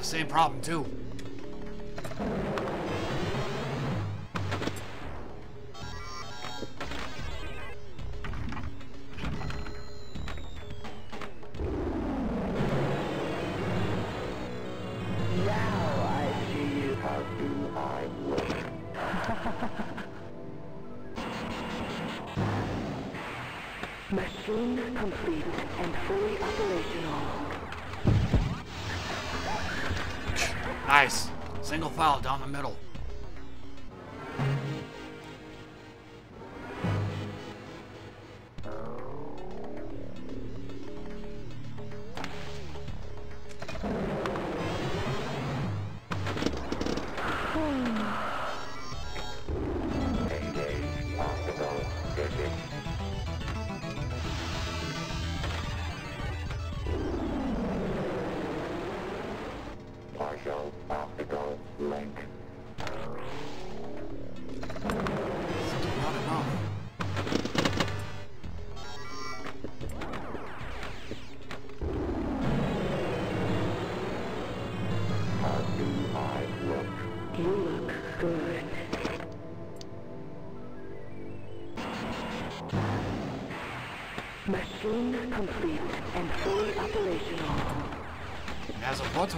The same problem too. Wow, down the middle.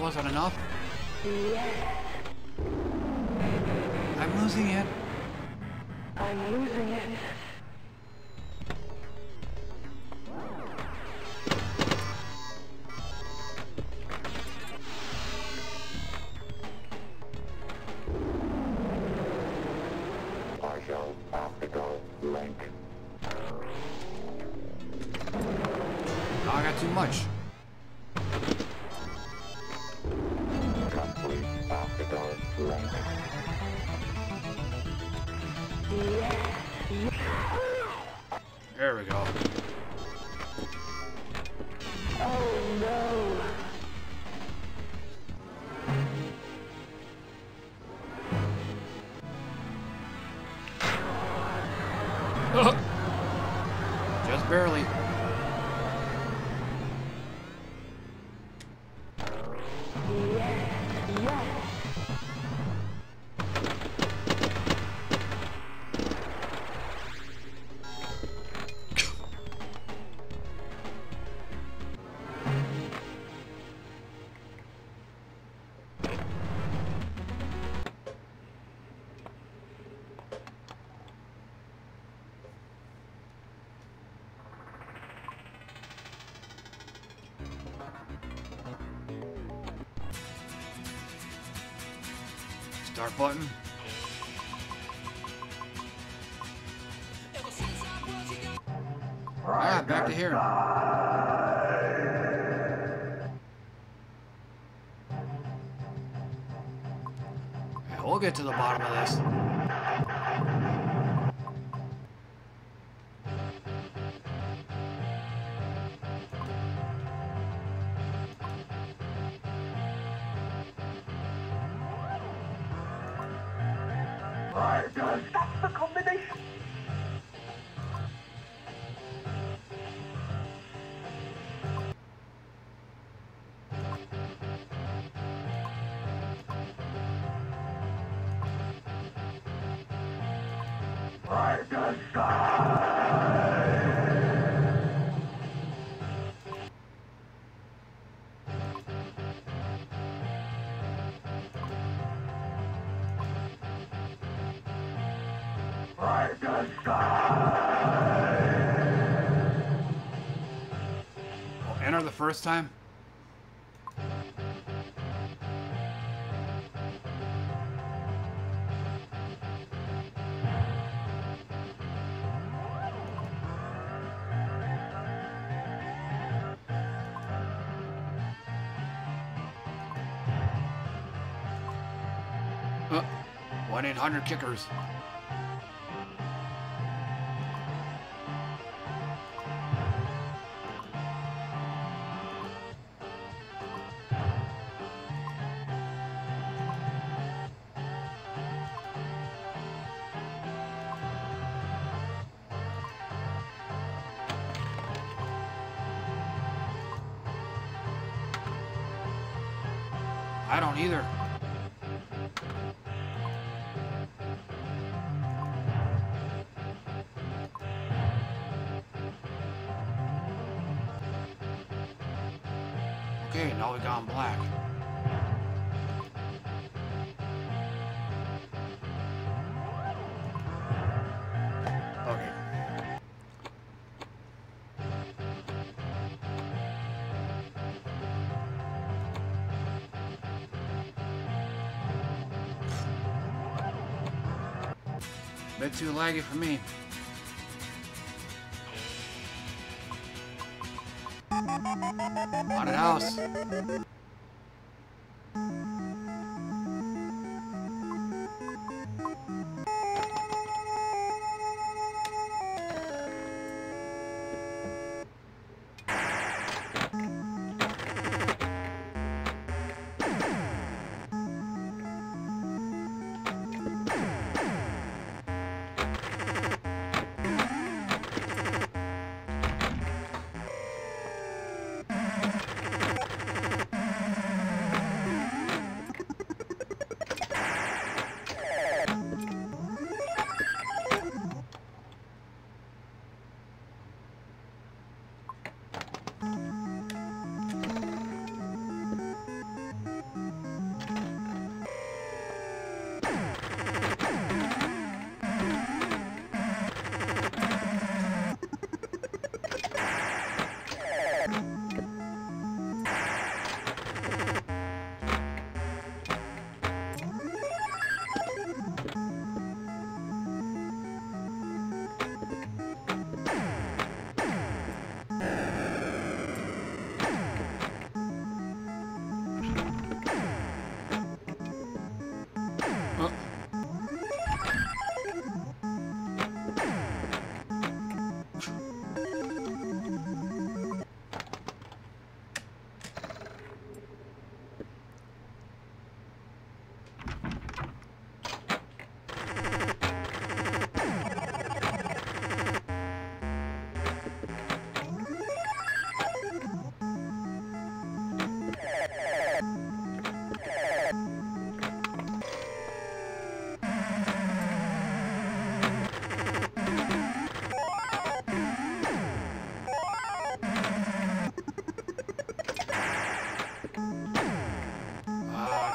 wasn't enough. start button. Alright, back to here. We'll get to the bottom of this. first time? Uh, 1-800 kickers. Too laggy for me. Haunted house.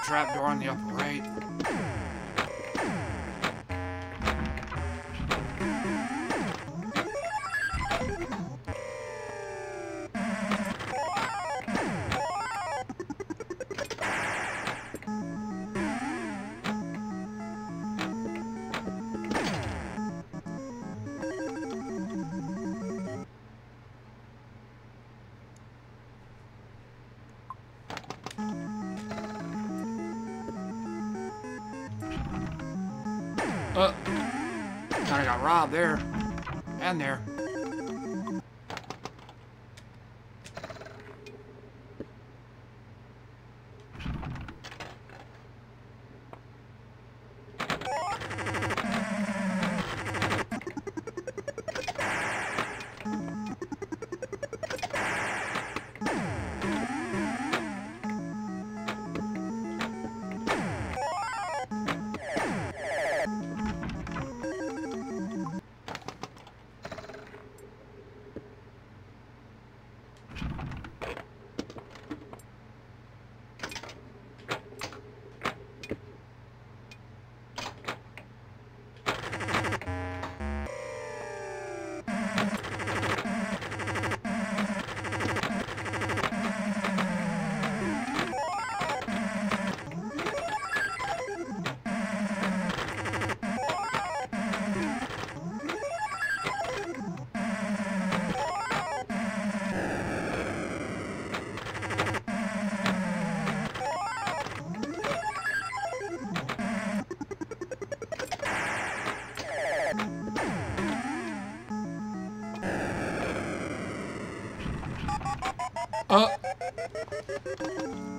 Ah, trap door on the upper robbed there. And there.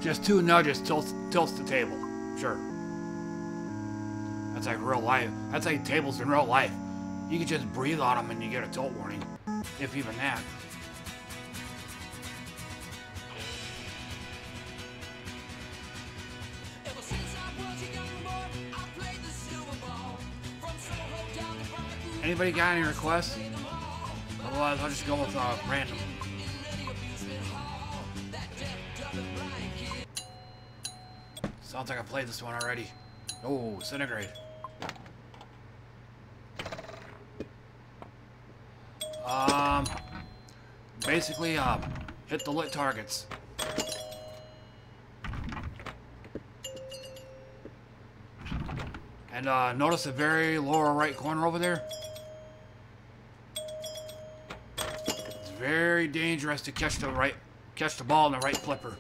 Just two nudges tilts, tilts the table. Sure. That's like real life. That's like tables in real life. You can just breathe on them and you get a tilt warning. If even that. Anybody got any requests? Otherwise, I'll just go with uh, random. Played this one already. Oh, Centigrade. Um, basically, um, hit the lit targets. And uh, notice the very lower right corner over there? It's very dangerous to catch the right catch the ball in the right flipper.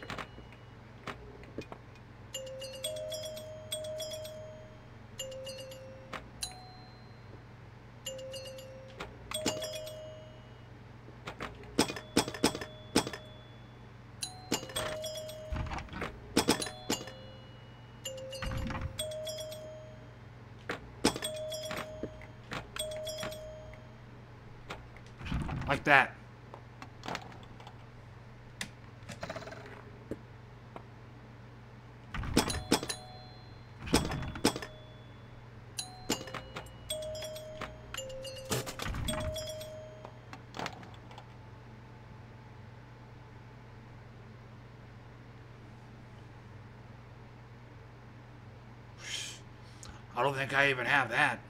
Think I even have that.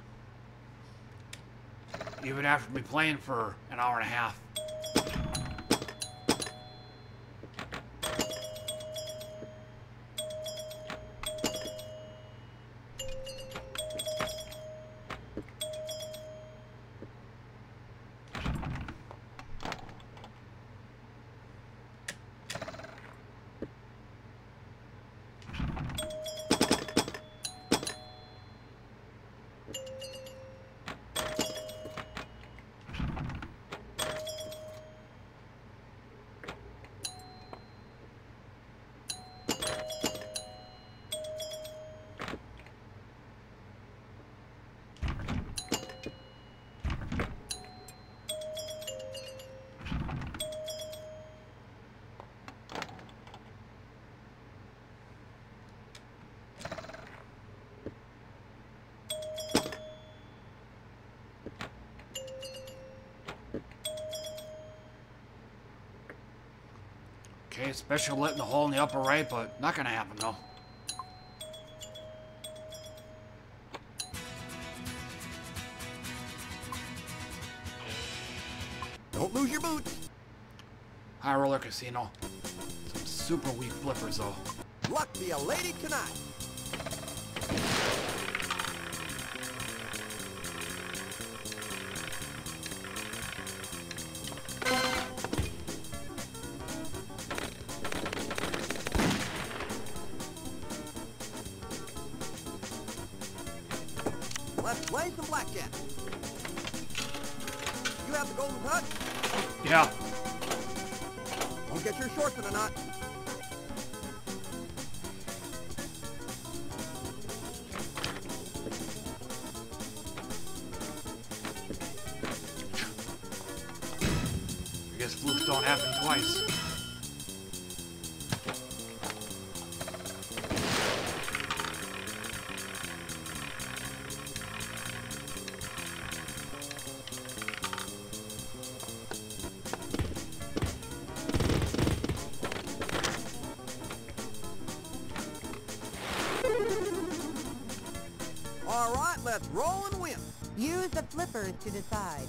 Even after me playing for an hour and a half. Okay, special lit in the hole in the upper right, but not gonna happen though. Don't lose your boots. High roller casino. Some super weak flippers though. Luck be a lady tonight. Let's roll and win. Use the flippers to decide.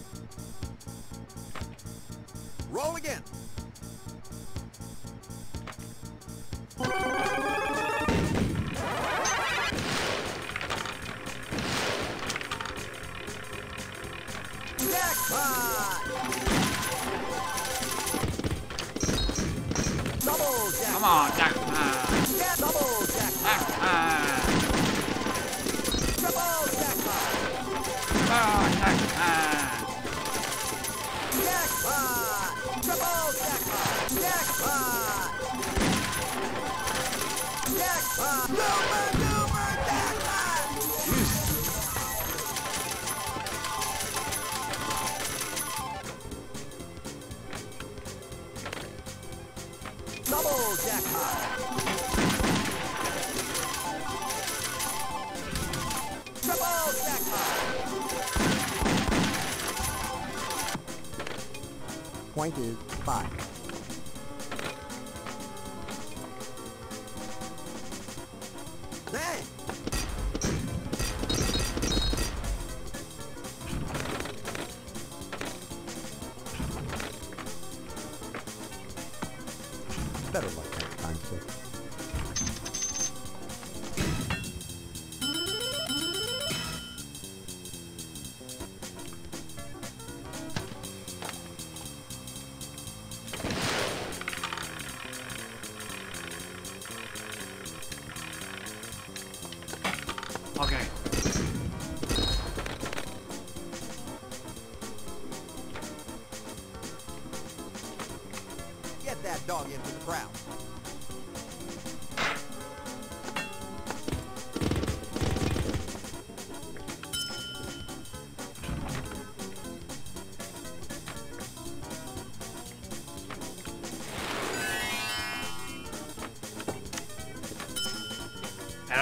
Roll again.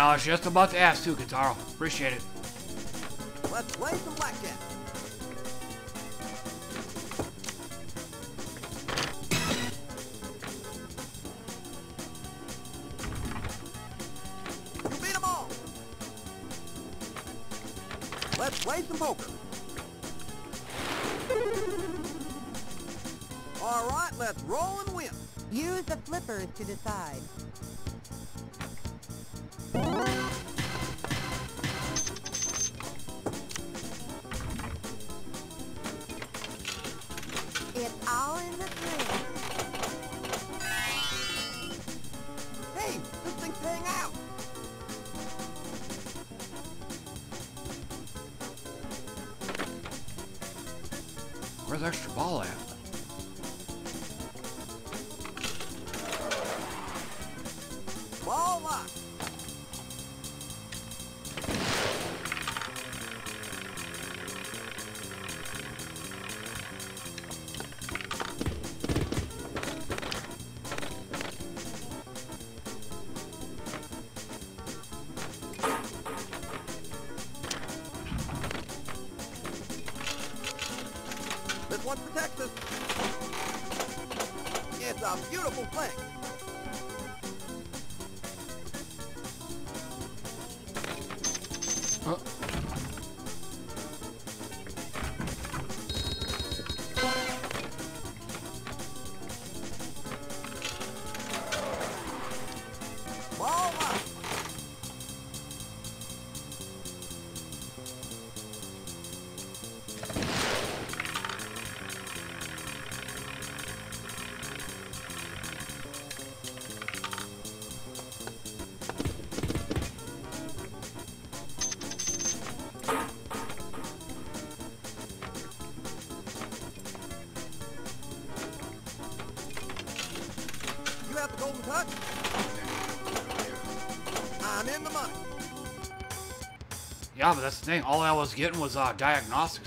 I was just about to ask too, Kataro. Appreciate it. This one protects us. It's a beautiful thing. Yeah, but that's the thing. All I was getting was uh, diagnostics.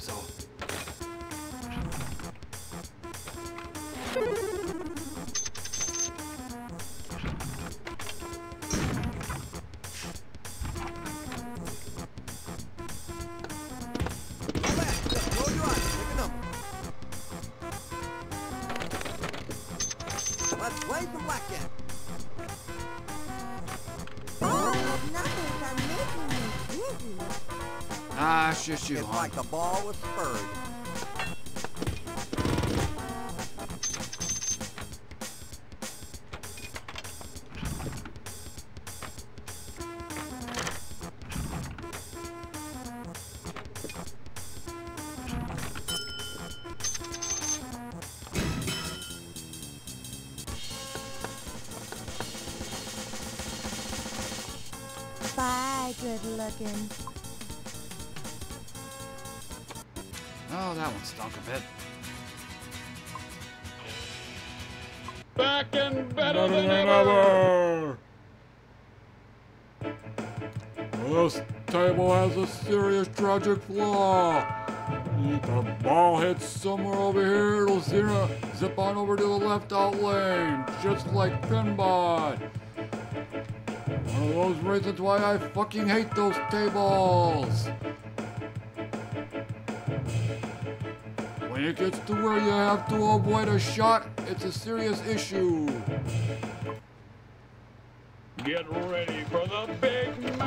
you, it's like the ball was why I fucking hate those tables. When it gets to where you have to avoid a shot, it's a serious issue. Get ready for the big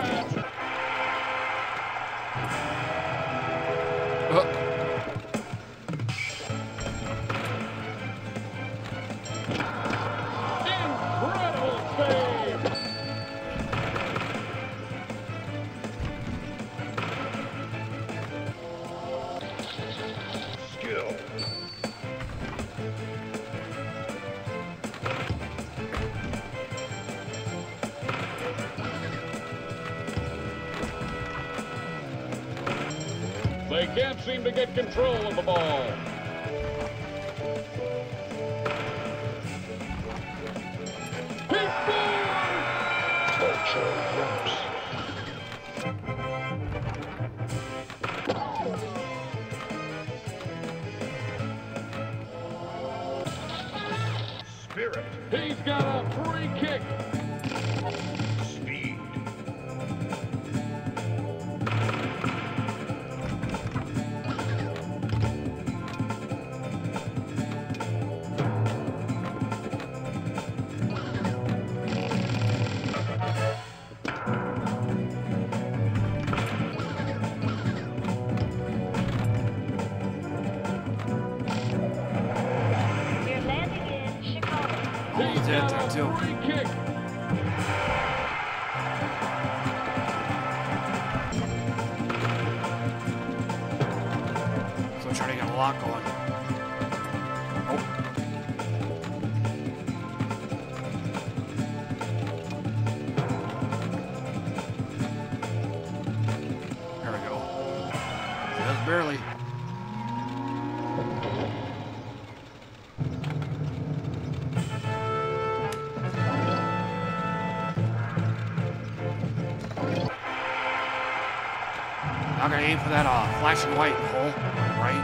I'm gonna aim for that uh, flashing white hole, right?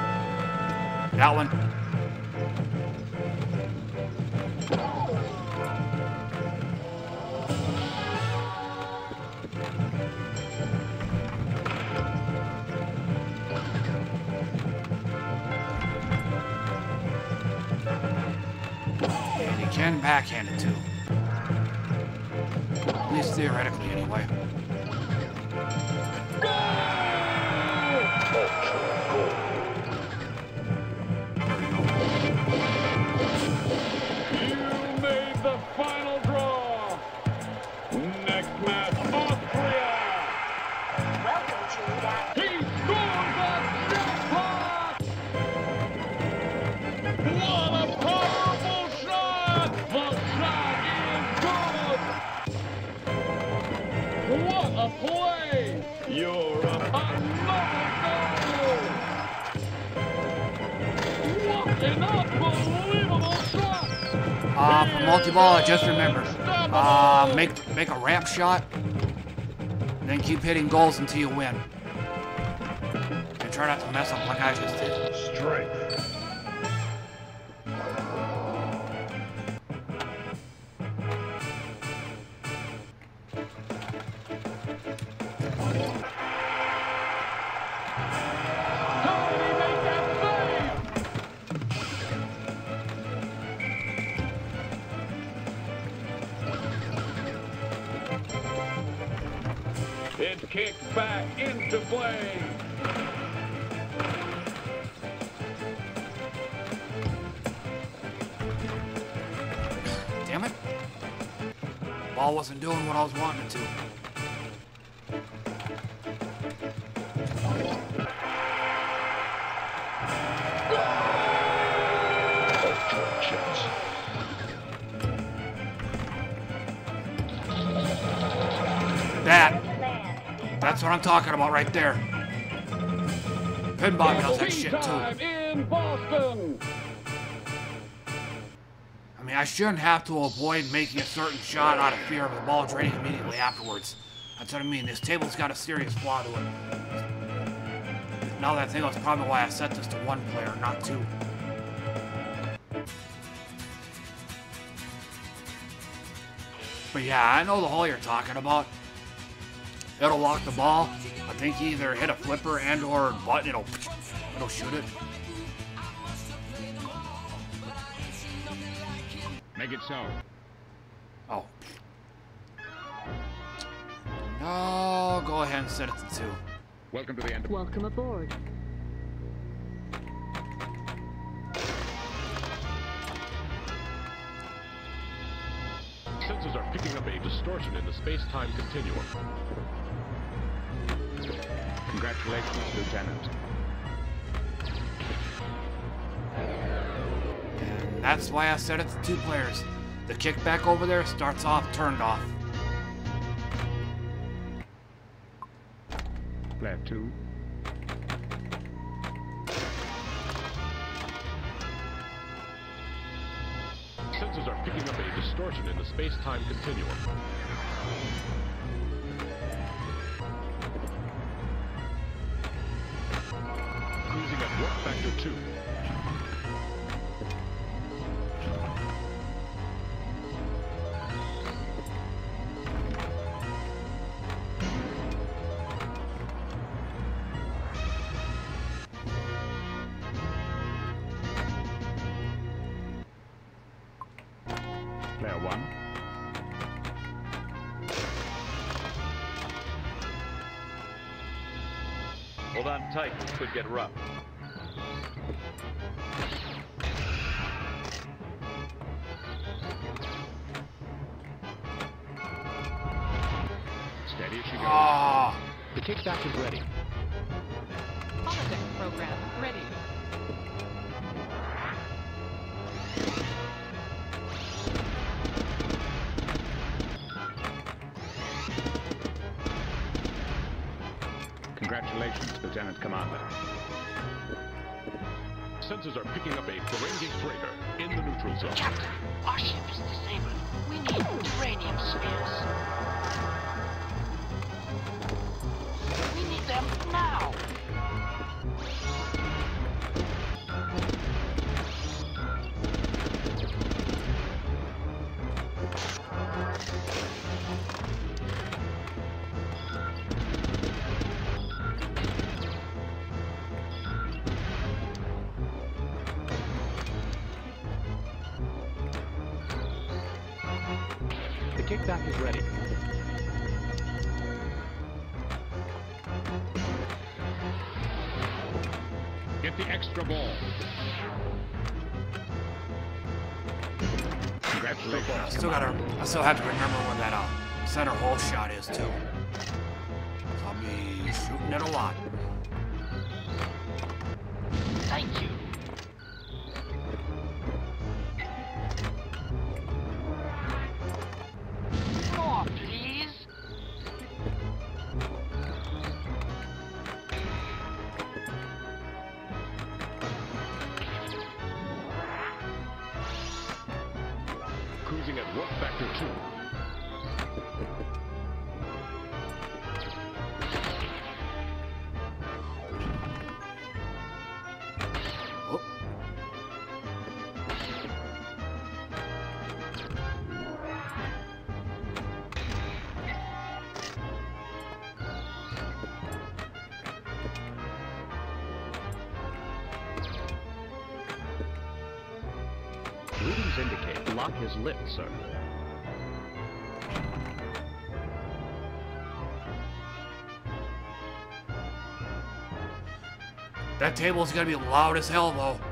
That one. And you can backhand it too. At least theoretically, anyway. Uh, for multi-ball, I just remember, Uh, make make a ramp shot, and then keep hitting goals until you win. And try not to mess up like I just did. Strength. I'm talking about right there. Pinball knows that shit too. in Boston. I mean, I shouldn't have to avoid making a certain shot out of fear of the ball draining immediately afterwards. That's what I mean. This table's got a serious flaw to it. Now that I think that's probably why I set this to one player, not two. But yeah, I know the hole you're talking about. It'll lock the ball. I think you either hit a flipper and or button, it'll it'll shoot it. Make it so. Oh. No, go ahead and set it to two. Welcome to the end. Welcome aboard. Sensors are picking up a distortion in the space-time continuum. Congratulations, Lieutenant. And that's why I set it to two players. The kickback over there starts off turned off. Player two. Sensors are picking up a distortion in the space-time continuum. At still have to remember where that uh, center hole shot is too. That table's gonna be loud as hell though.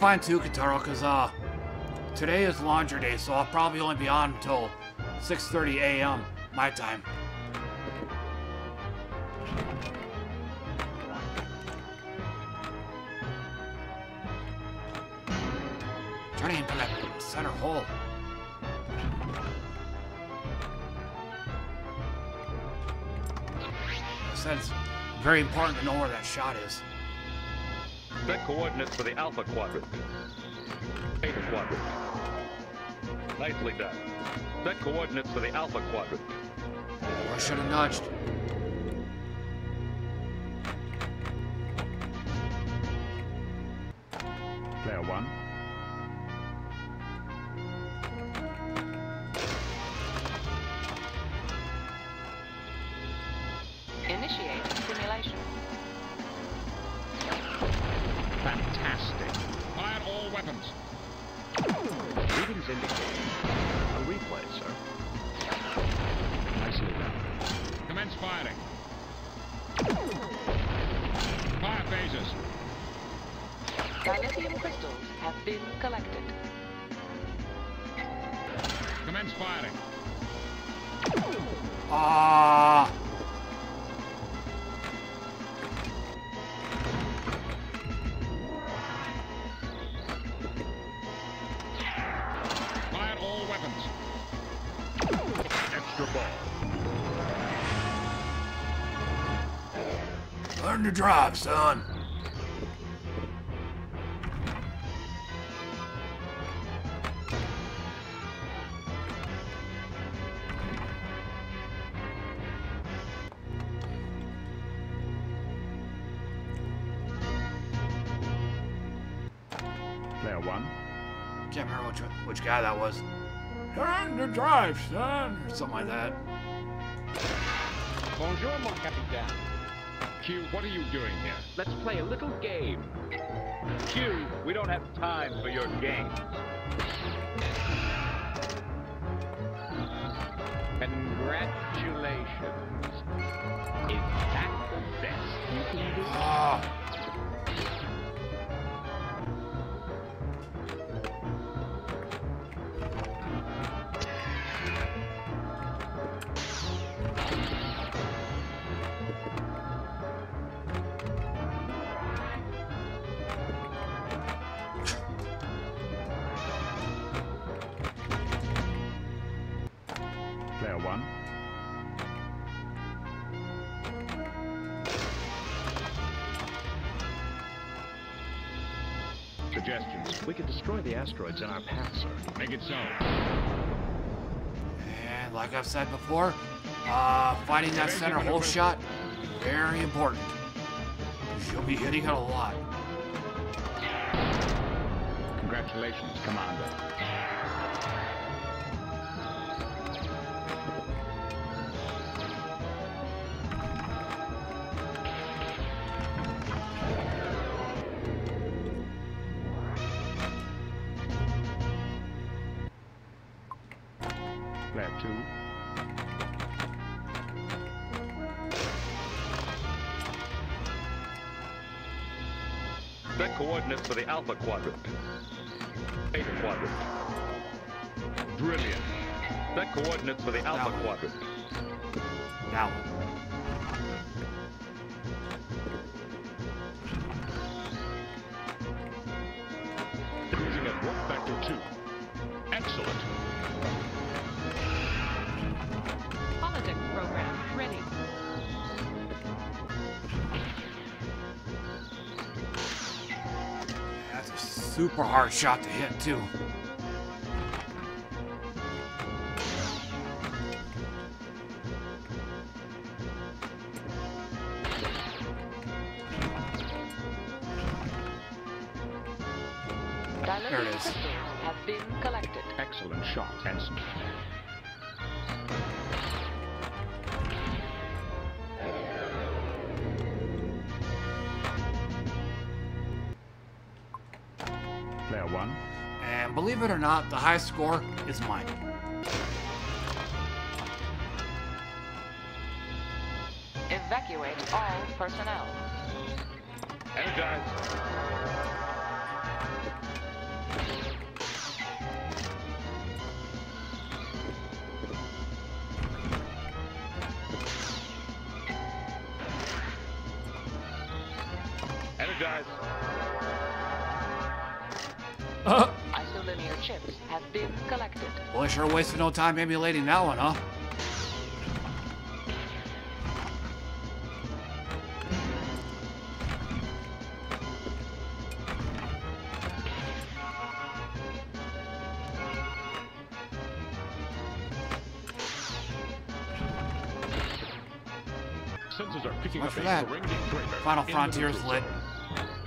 Fine too, Kataro, because uh, today is laundry day, so I'll probably only be on until 6.30 a.m. my time. Trying to aim for that center hole. I it's very important to know where that shot is. Coordinates for the Alpha Quadrant. Beta Quadrant. Nicely done. Set coordinates for the Alpha Quadrant. Oh, I should have nudged. To drive, son. What are you doing here? Let's play a little game. Q, we don't have time for your games. Suggestions. We could destroy the asteroids in our path, sir. Make it so. And like I've said before, uh, finding that center hole shot, very important. You'll be hitting it a lot. Congratulations, Commander. Alpha Quadrant. Beta Quadrant. Brilliant. Set coordinates for the Alpha Now. Quadrant. Now, super hard shot to hit too. Not, the high score is mine. Evacuate all personnel. Well, I sure wasted no time emulating that one, huh? Sensors are picking Much up for a that. Final Frontier's lit.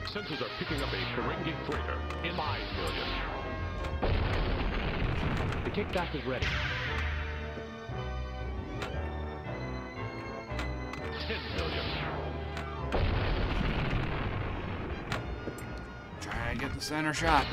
Sensors are picking up a Ferengi freighter. In five million. The kickback is ready. Try to get the center shot.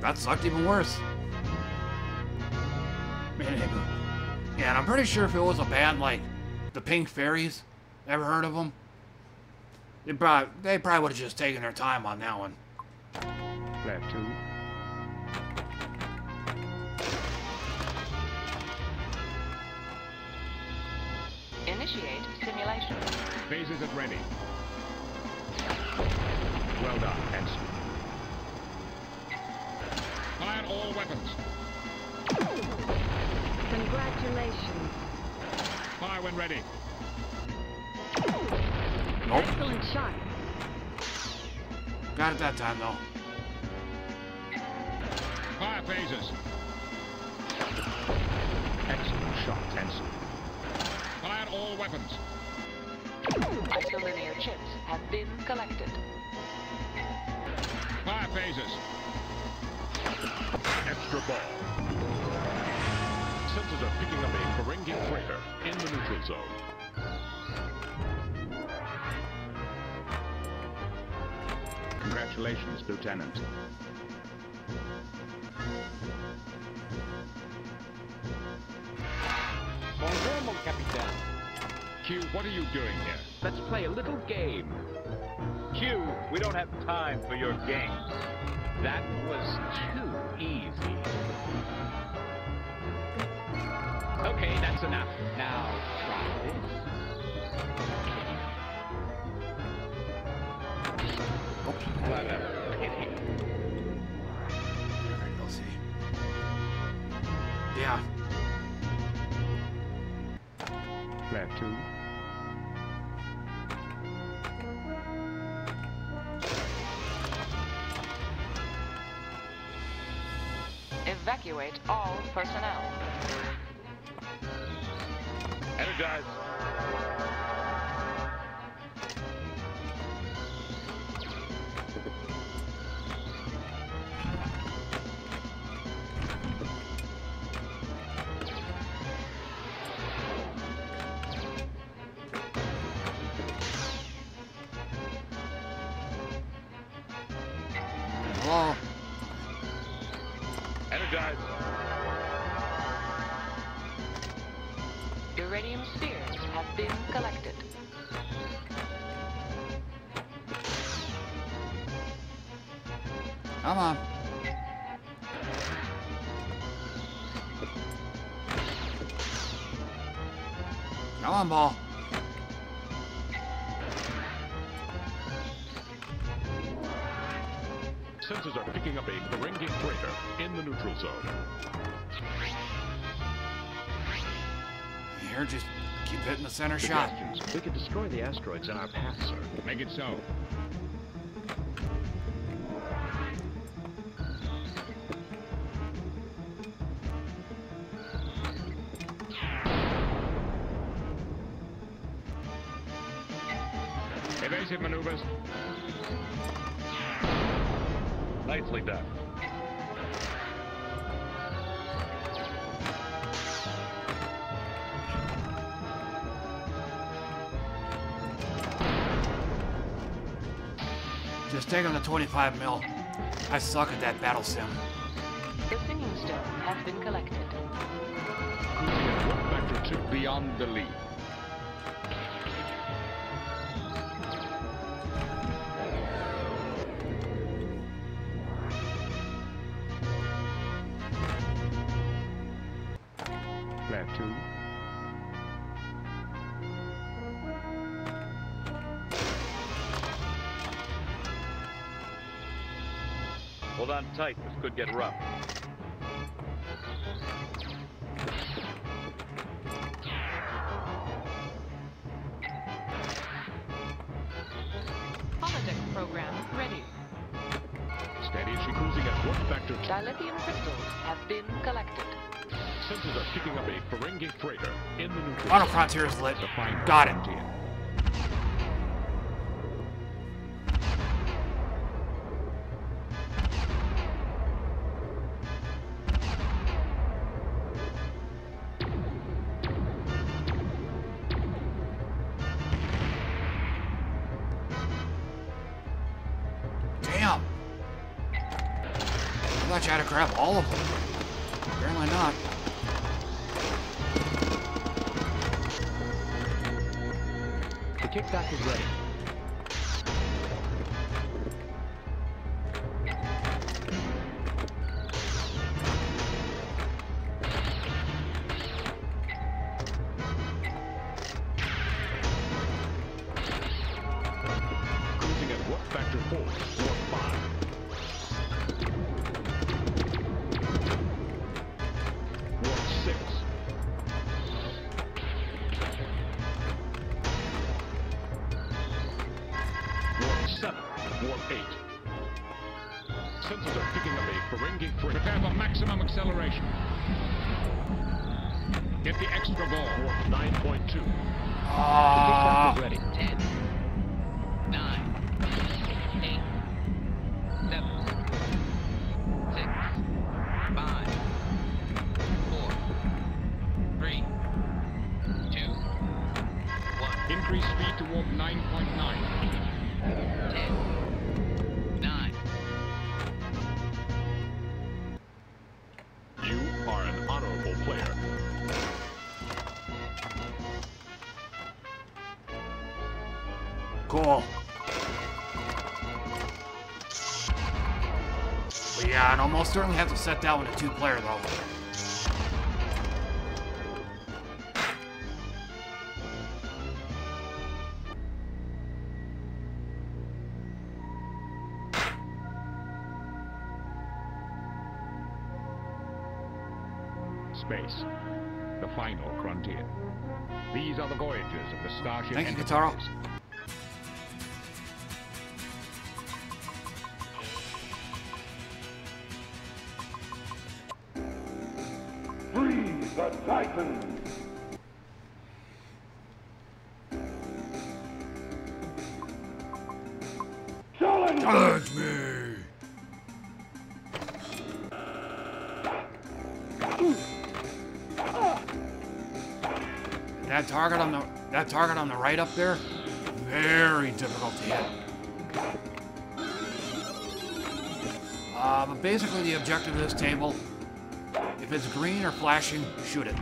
That sucked even worse. Yeah, and I'm pretty sure if it was a band like the Pink Fairies, ever heard of them? They probably, they probably would have just taken their time on that one. Flare Extra ball. Sensors are picking up a Ferengi freighter in the neutral zone. Congratulations, Lieutenant. Bonjour, mon capitaine. Q, what are you doing here? Let's play a little game. Q, we don't have time for your games. That was too easy. Okay, that's enough. Now try this. What a pity. Alright, let's see. Yeah. Flare 2. Evacuate all personnel. Energize. Just keep hitting the center shot. Suggestions. We could destroy the asteroids in our path, sir. Make it so. 25 mil. I suck at that battle sim. The singing stone has been collected. Vector 2 beyond the lead. Could get rough. Holodeck program ready. Steady she cruising at warp factor 2. Dilithium crystals have been collected. Sensors are picking up a Ferengi freighter in the neutral Auto. Frontier is lit. Got it. Increase speed to warp 9.9. Ten, nine. You are an honorable player. Cool. But yeah, I'd almost certainly have to set that one to two player though. Thank you, Enterprise. Kataro. Freeze the Titan! Challenge! Challenge me! That target on the that target on the right up there, very difficult to hit. Uh, but basically the objective of this table, if it's green or flashing, shoot it.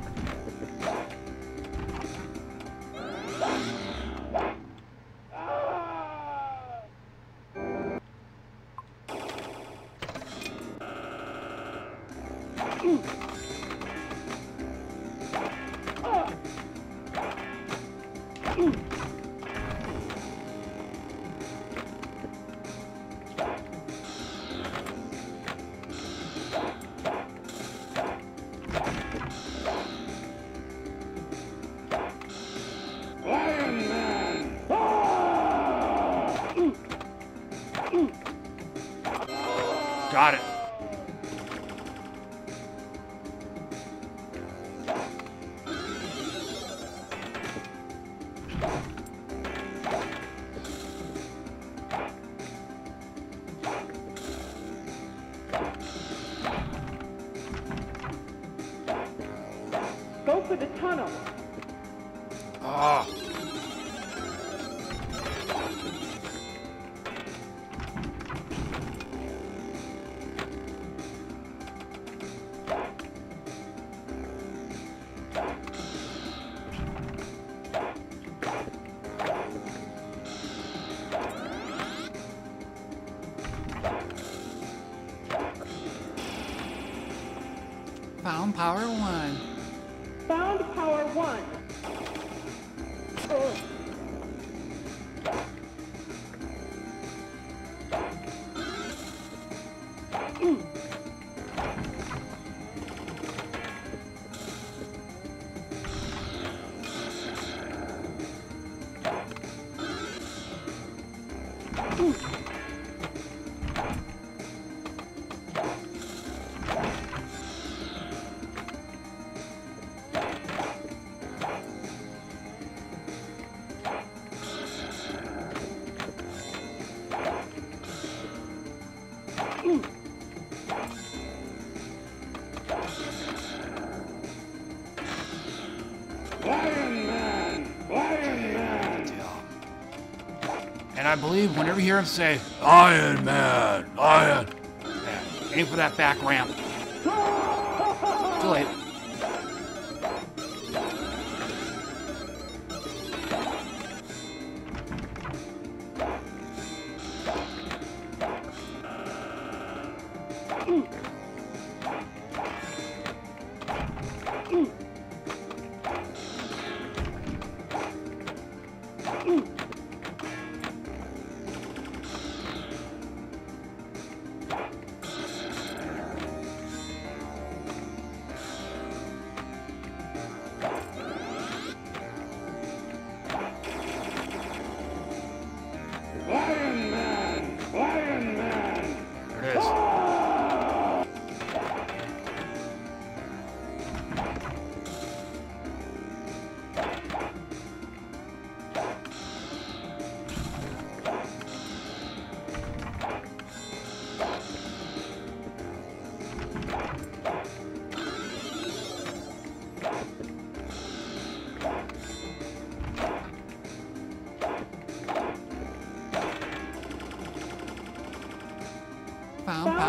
I believe whenever you hear him say, Iron Man, Iron, Man, aim for that back ramp.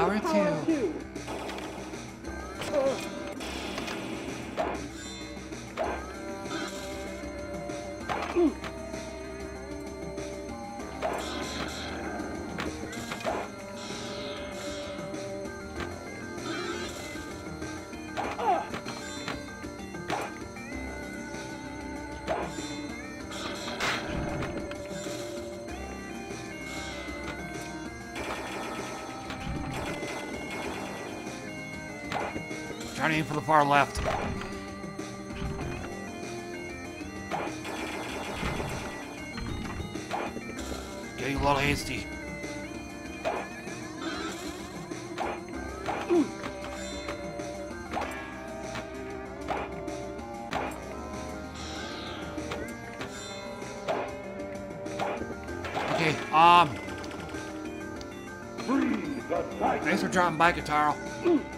Power, Power 2. 2. Aim for the far left. Getting a little hasty. Okay, um, thanks for dropping by, Kataro.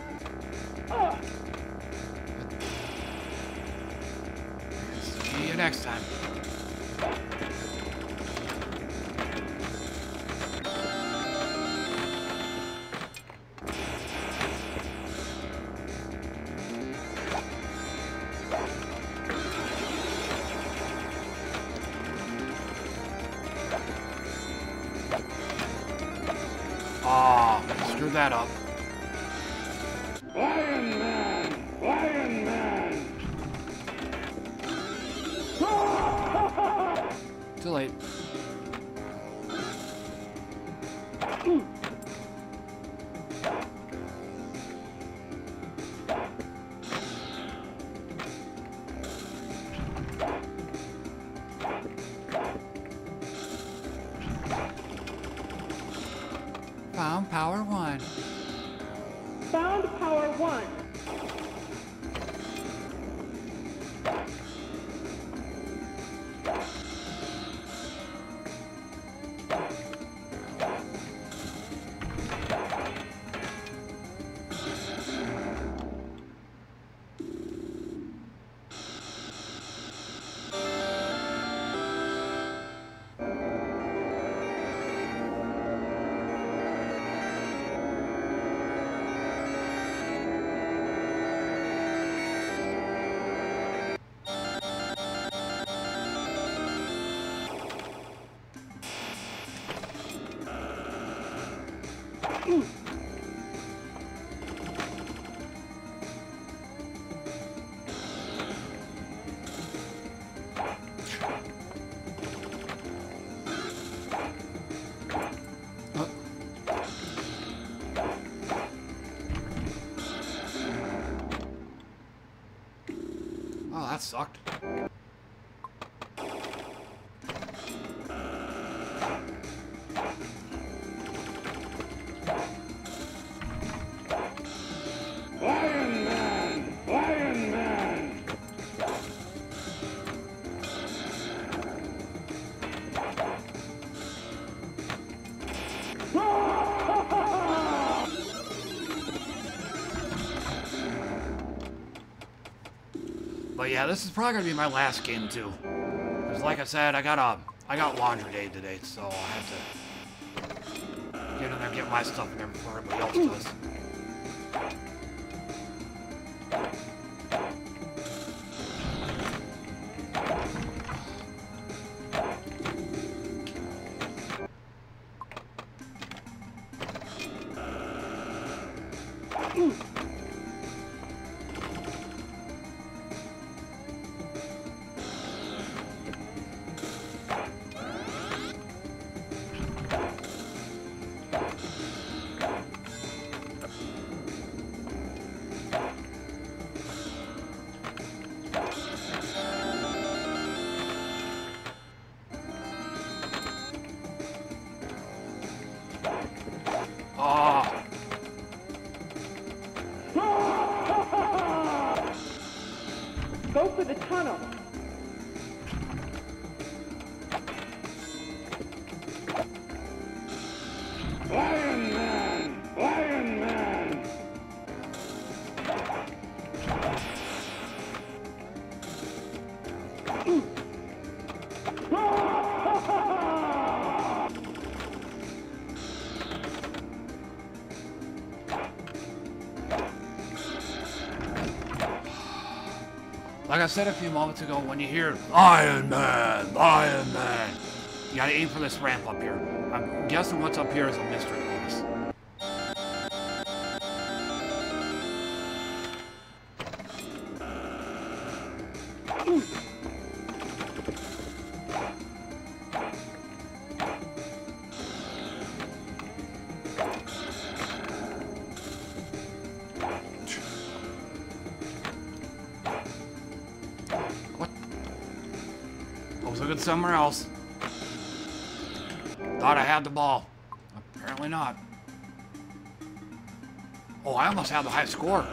Sucked. Yeah, this is probably gonna be my last game too. Cause like I said, I got a I got laundry day today, so I have to get in there and get my stuff in there before everybody else does. Like I said a few moments ago, when you hear Iron Man, Iron Man, you gotta aim for this ramp up here. I'm guessing what's up here is a mystery somewhere else. Thought I had the ball. Apparently not. Oh, I almost had the high score.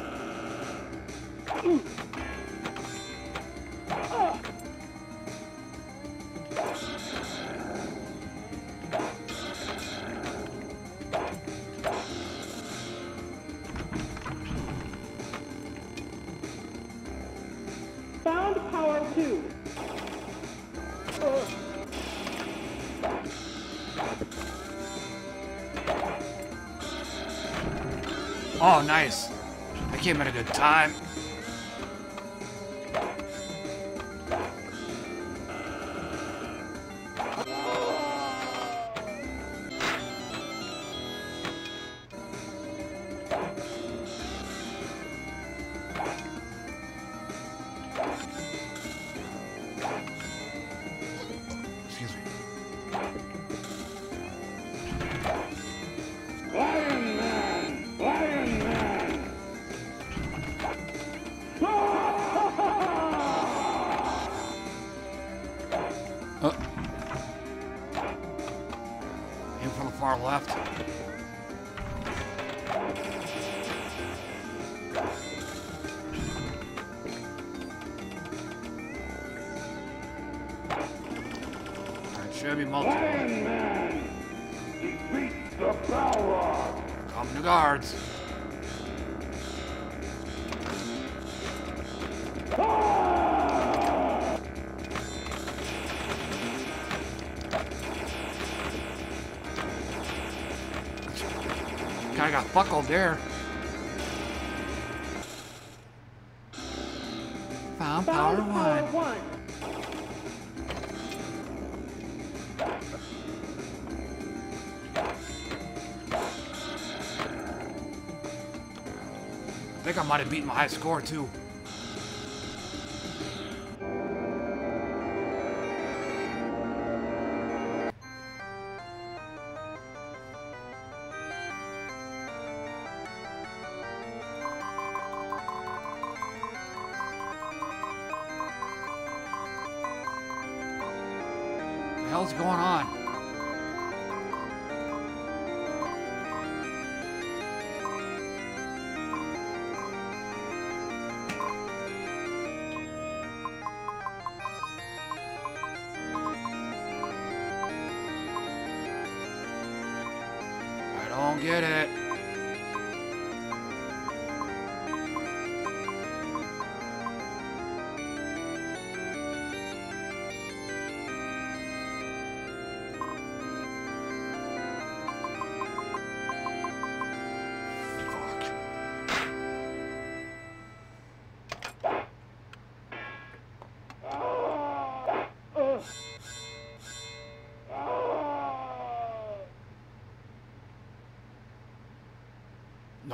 Time. There. Found power power one. one. I think I might have beaten my high score too.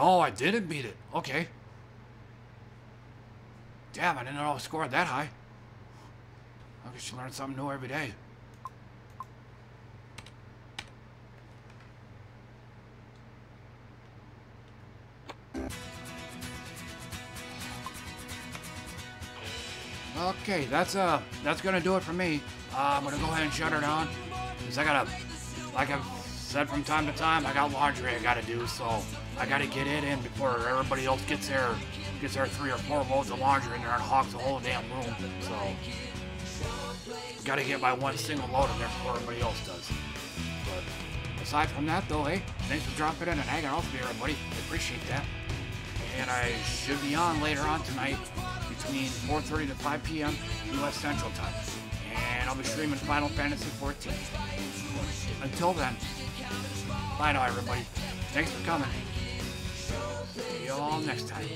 No, I didn't beat it. Okay. Damn, I didn't know I scored that high. I guess you learn something new every day. Okay, that's uh, that's gonna do it for me. Uh, I'm gonna go ahead and shut her down, cause I gotta, like I've said from time to time, I got laundry I gotta do, so I gotta get it in before everybody else gets their there are three or four loads of laundry in there and hogs the whole damn room. So, gotta get my one single load in there before everybody else does. But aside from that, though, hey, thanks for dropping in and hanging out with me, everybody. I appreciate that. And I should be on later on tonight between 4.30 to 5 p.m. U.S. Central Time. And I'll be streaming Final Fantasy 14. Until then, bye now, everybody. Thanks for coming. All next time.